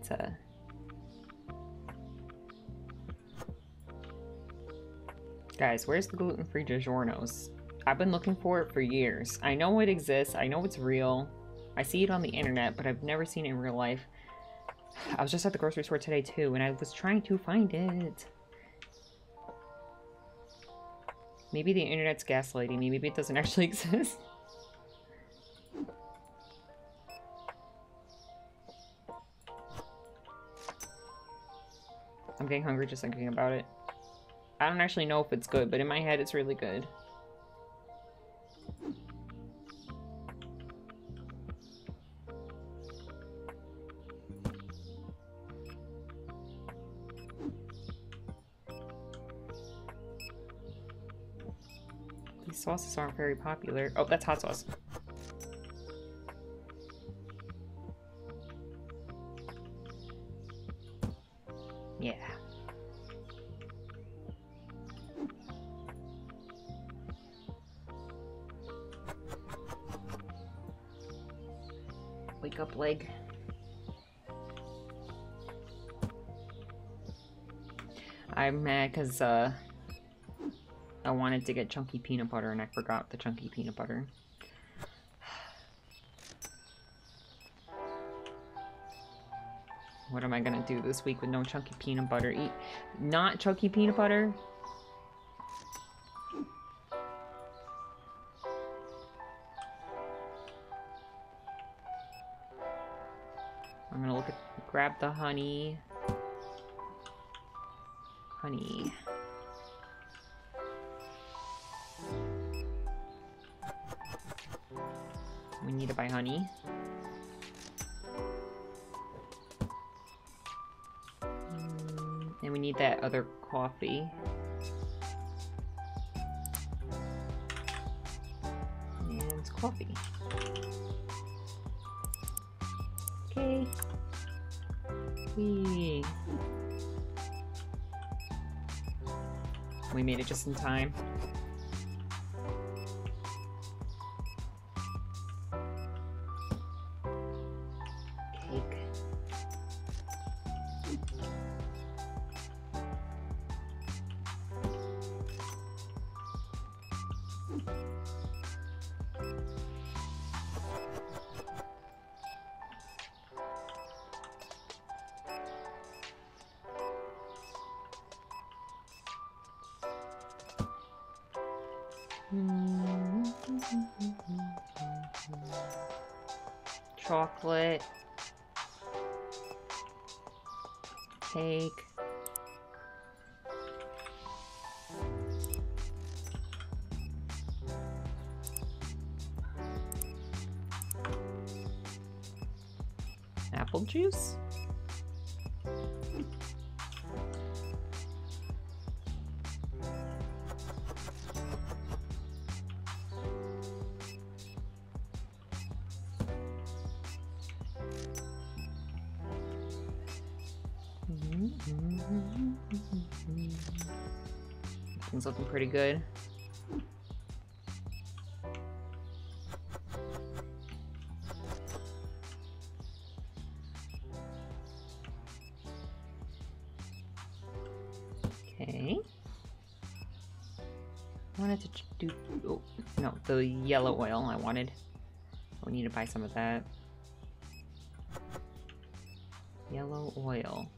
pizza. Guys, where's the gluten-free DiGiorno's? I've been looking for it for years. I know it exists. I know it's real. I see it on the internet, but I've never seen it in real life. I was just at the grocery store today too, and I was trying to find it. Maybe the internet's gaslighting me. Maybe it doesn't actually exist. I'm getting hungry just thinking about it. I don't actually know if it's good, but in my head it's really good. These sauces aren't very popular. Oh, that's hot sauce. Because uh, I wanted to get chunky peanut butter and I forgot the chunky peanut butter. What am I gonna do this week with no chunky peanut butter? Eat not chunky peanut butter? I'm gonna look at grab the honey. Honey. We need to buy honey. Mm, And we need that other coffee. Just in time. Looking pretty good. Okay. I wanted to do oh, no the yellow oil I wanted. We need to buy some of that. Yellow oil.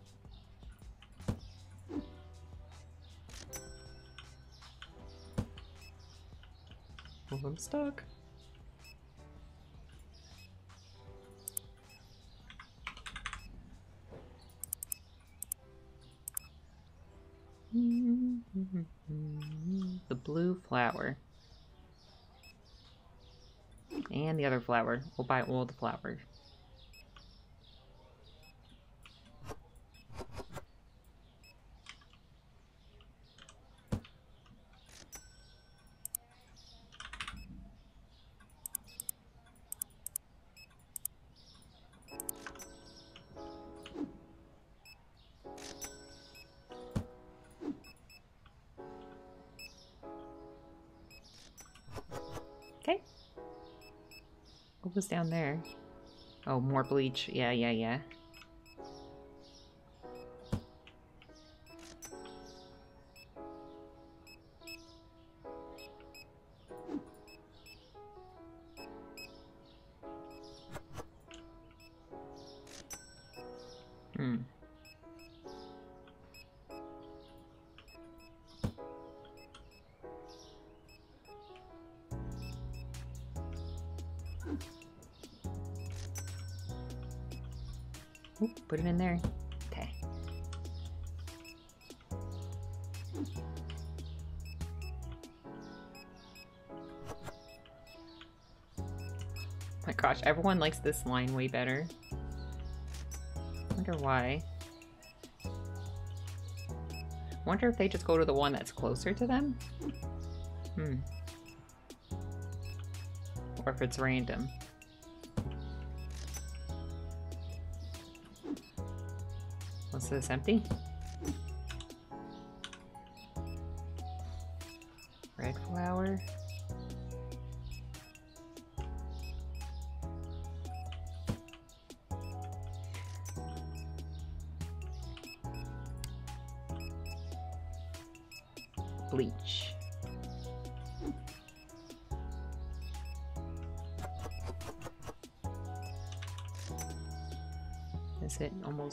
Oh, I'm stuck. The blue flour. And the other flour. We'll buy all the flours. Down there? Oh, more bleach. Yeah, yeah, yeah. Everyone likes this line way better. Wonder why. Wonder if they just go to the one that's closer to them? Hmm. Or if it's random. What's this, empty?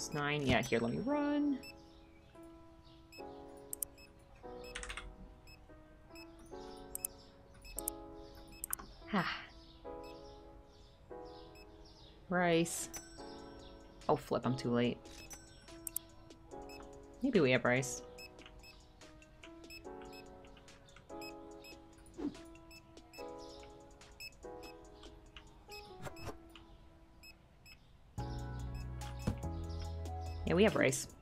Almost nine? Yeah, here, let me run. Ha. Rice. Oh, flip, I'm too late. Maybe we have rice. We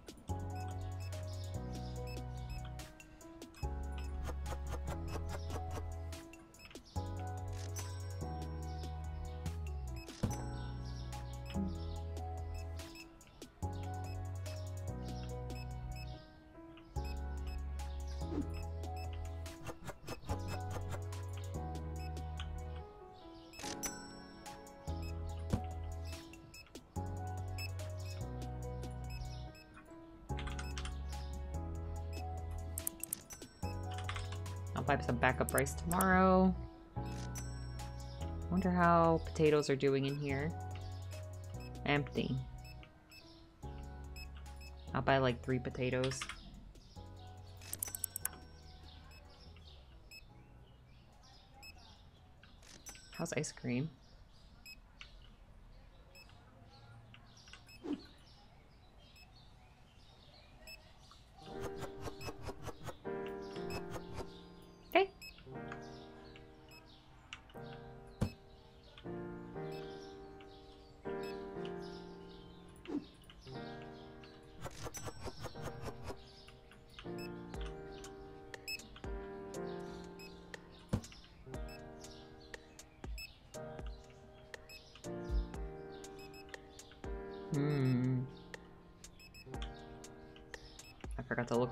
backup rice tomorrow. Wonder how potatoes are doing in here. Empty. I'll buy like three potatoes. How's ice cream?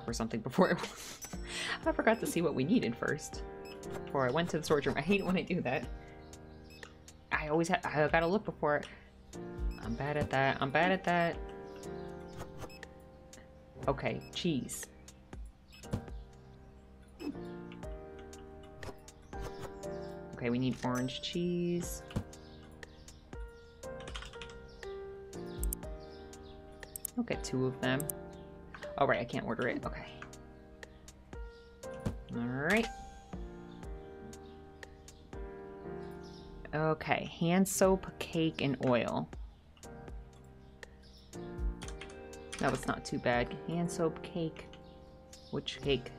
For something before it I forgot to see what we needed first. Before I went to the storage room. I hate when I do that. I always have I gotta look before I'm bad at that. I'm bad at that. Okay, cheese. Okay, we need orange cheese. I'll get two of them. Oh, right, I can't order it. Okay. Alright. Okay, hand soap, cake, and oil. That was not too bad. Hand soap, cake. Which cake?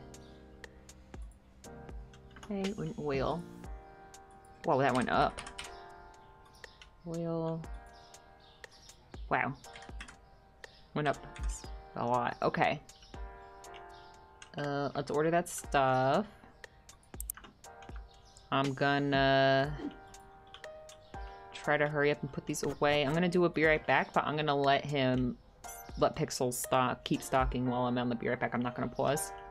Okay, and oil. Whoa, that went up. Oil. Wow. Went up a lot. Okay. Uh, let's order that stuff. I'm gonna try to hurry up and put these away. I'm gonna do a be right back, but I'm gonna let him let Pixel stock keep stocking while I'm on the be right back. I'm not gonna pause.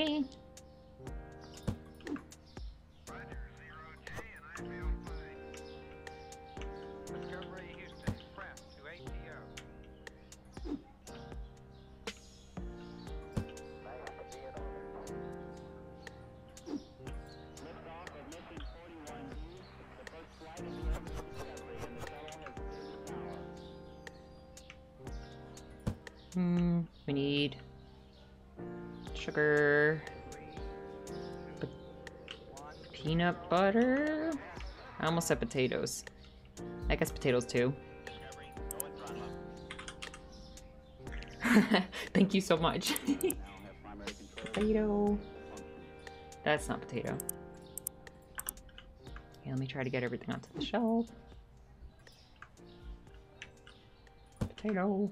Okay. Butter. I almost said potatoes. I guess potatoes too. Discovery, go and throttle up. Thank you so much. potato. That's not potato. Okay, let me try to get everything onto the shelf. Potato.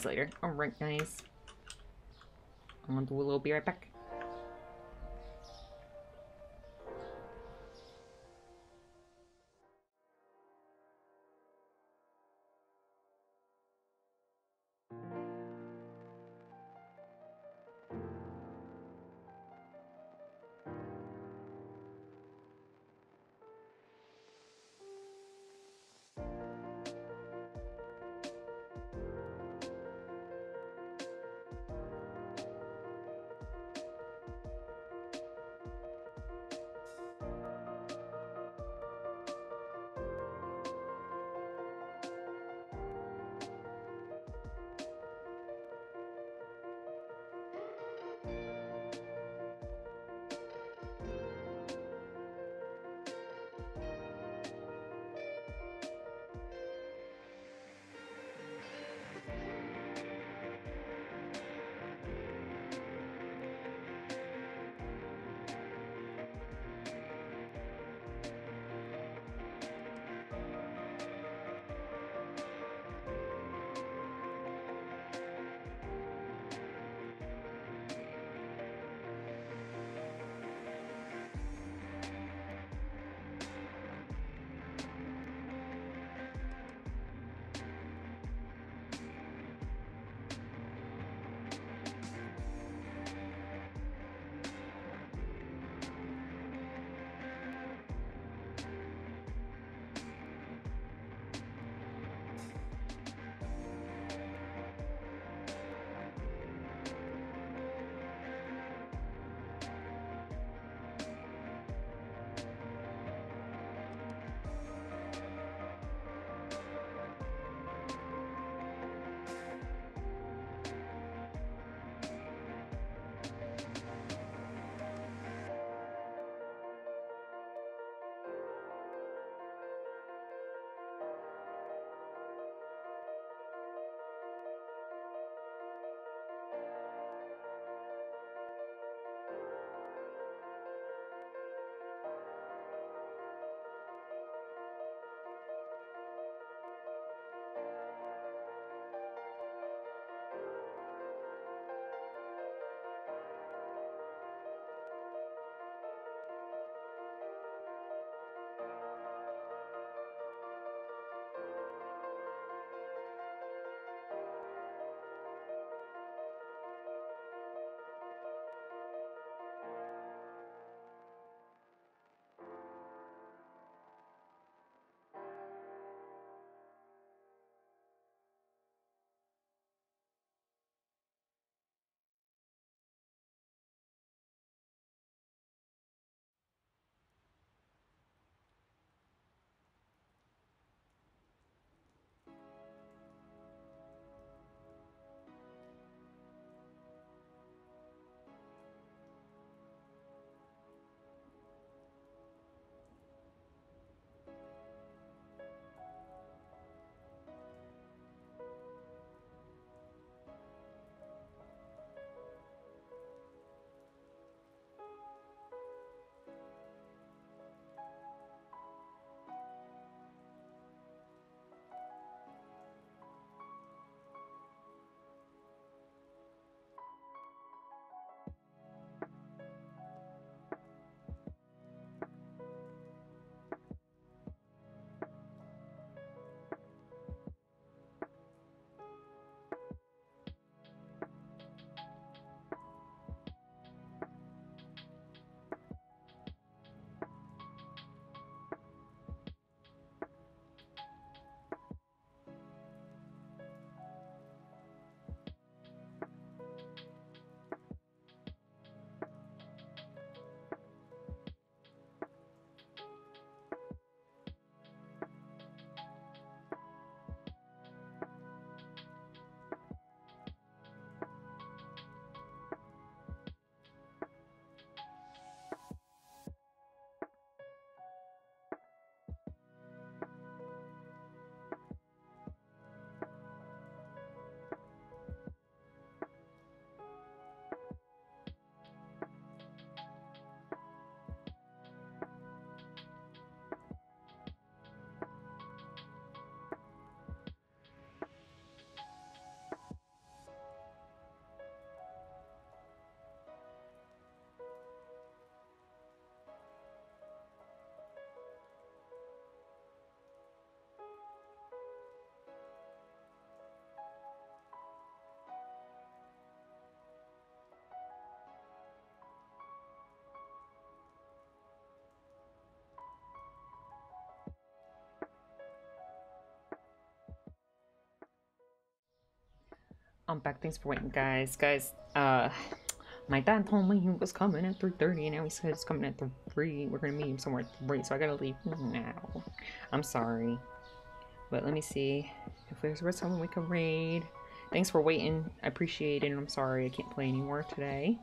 These later. Alright, guys. I'm gonna do a little be right back. I'm back. Thanks for waiting, guys. Guys, uh, my dad told me he was coming at 3.30 and now he said it's coming at 3. We're gonna meet him somewhere at 3, so I gotta leave now. I'm sorry. But let me see if there's someone we can raid. Thanks for waiting. I appreciate it. And I'm sorry I can't play anymore today.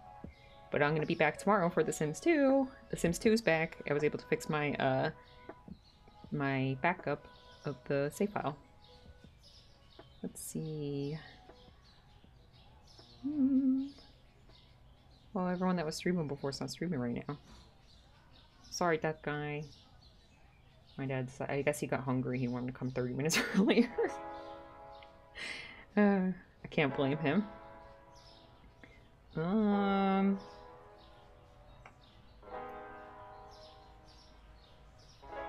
But I'm gonna be back tomorrow for The Sims 2. The Sims 2 is back. I was able to fix my uh my backup of the save file. Let's see. Well, everyone that was streaming before is not streaming right now. Sorry, that guy. My dad, I guess he got hungry. He wanted to come 30 minutes earlier. uh, I can't blame him. Um.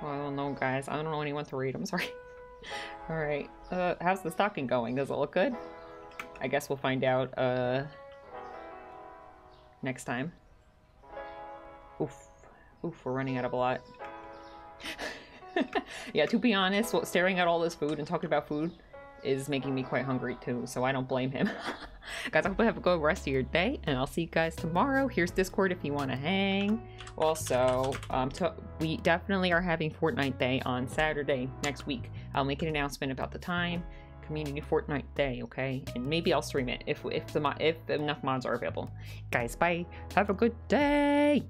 Well, I don't know, guys. I don't know anyone to read. I'm sorry. Alright. Uh, how's the stocking going? Does it look good? I guess we'll find out, uh, next time. Oof. Oof, we're running out of a lot. yeah, to be honest, staring at all this food and talking about food is making me quite hungry too, so I don't blame him. guys, I hope you have a good rest of your day, and I'll see you guys tomorrow. Here's Discord if you want to hang. Also, um, we definitely are having Fortnite Day on Saturday next week. I'll make an announcement about the time. Community Fortnite Day, okay? And maybe I'll stream it if if the if enough mods are available. Guys, bye. Have a good day.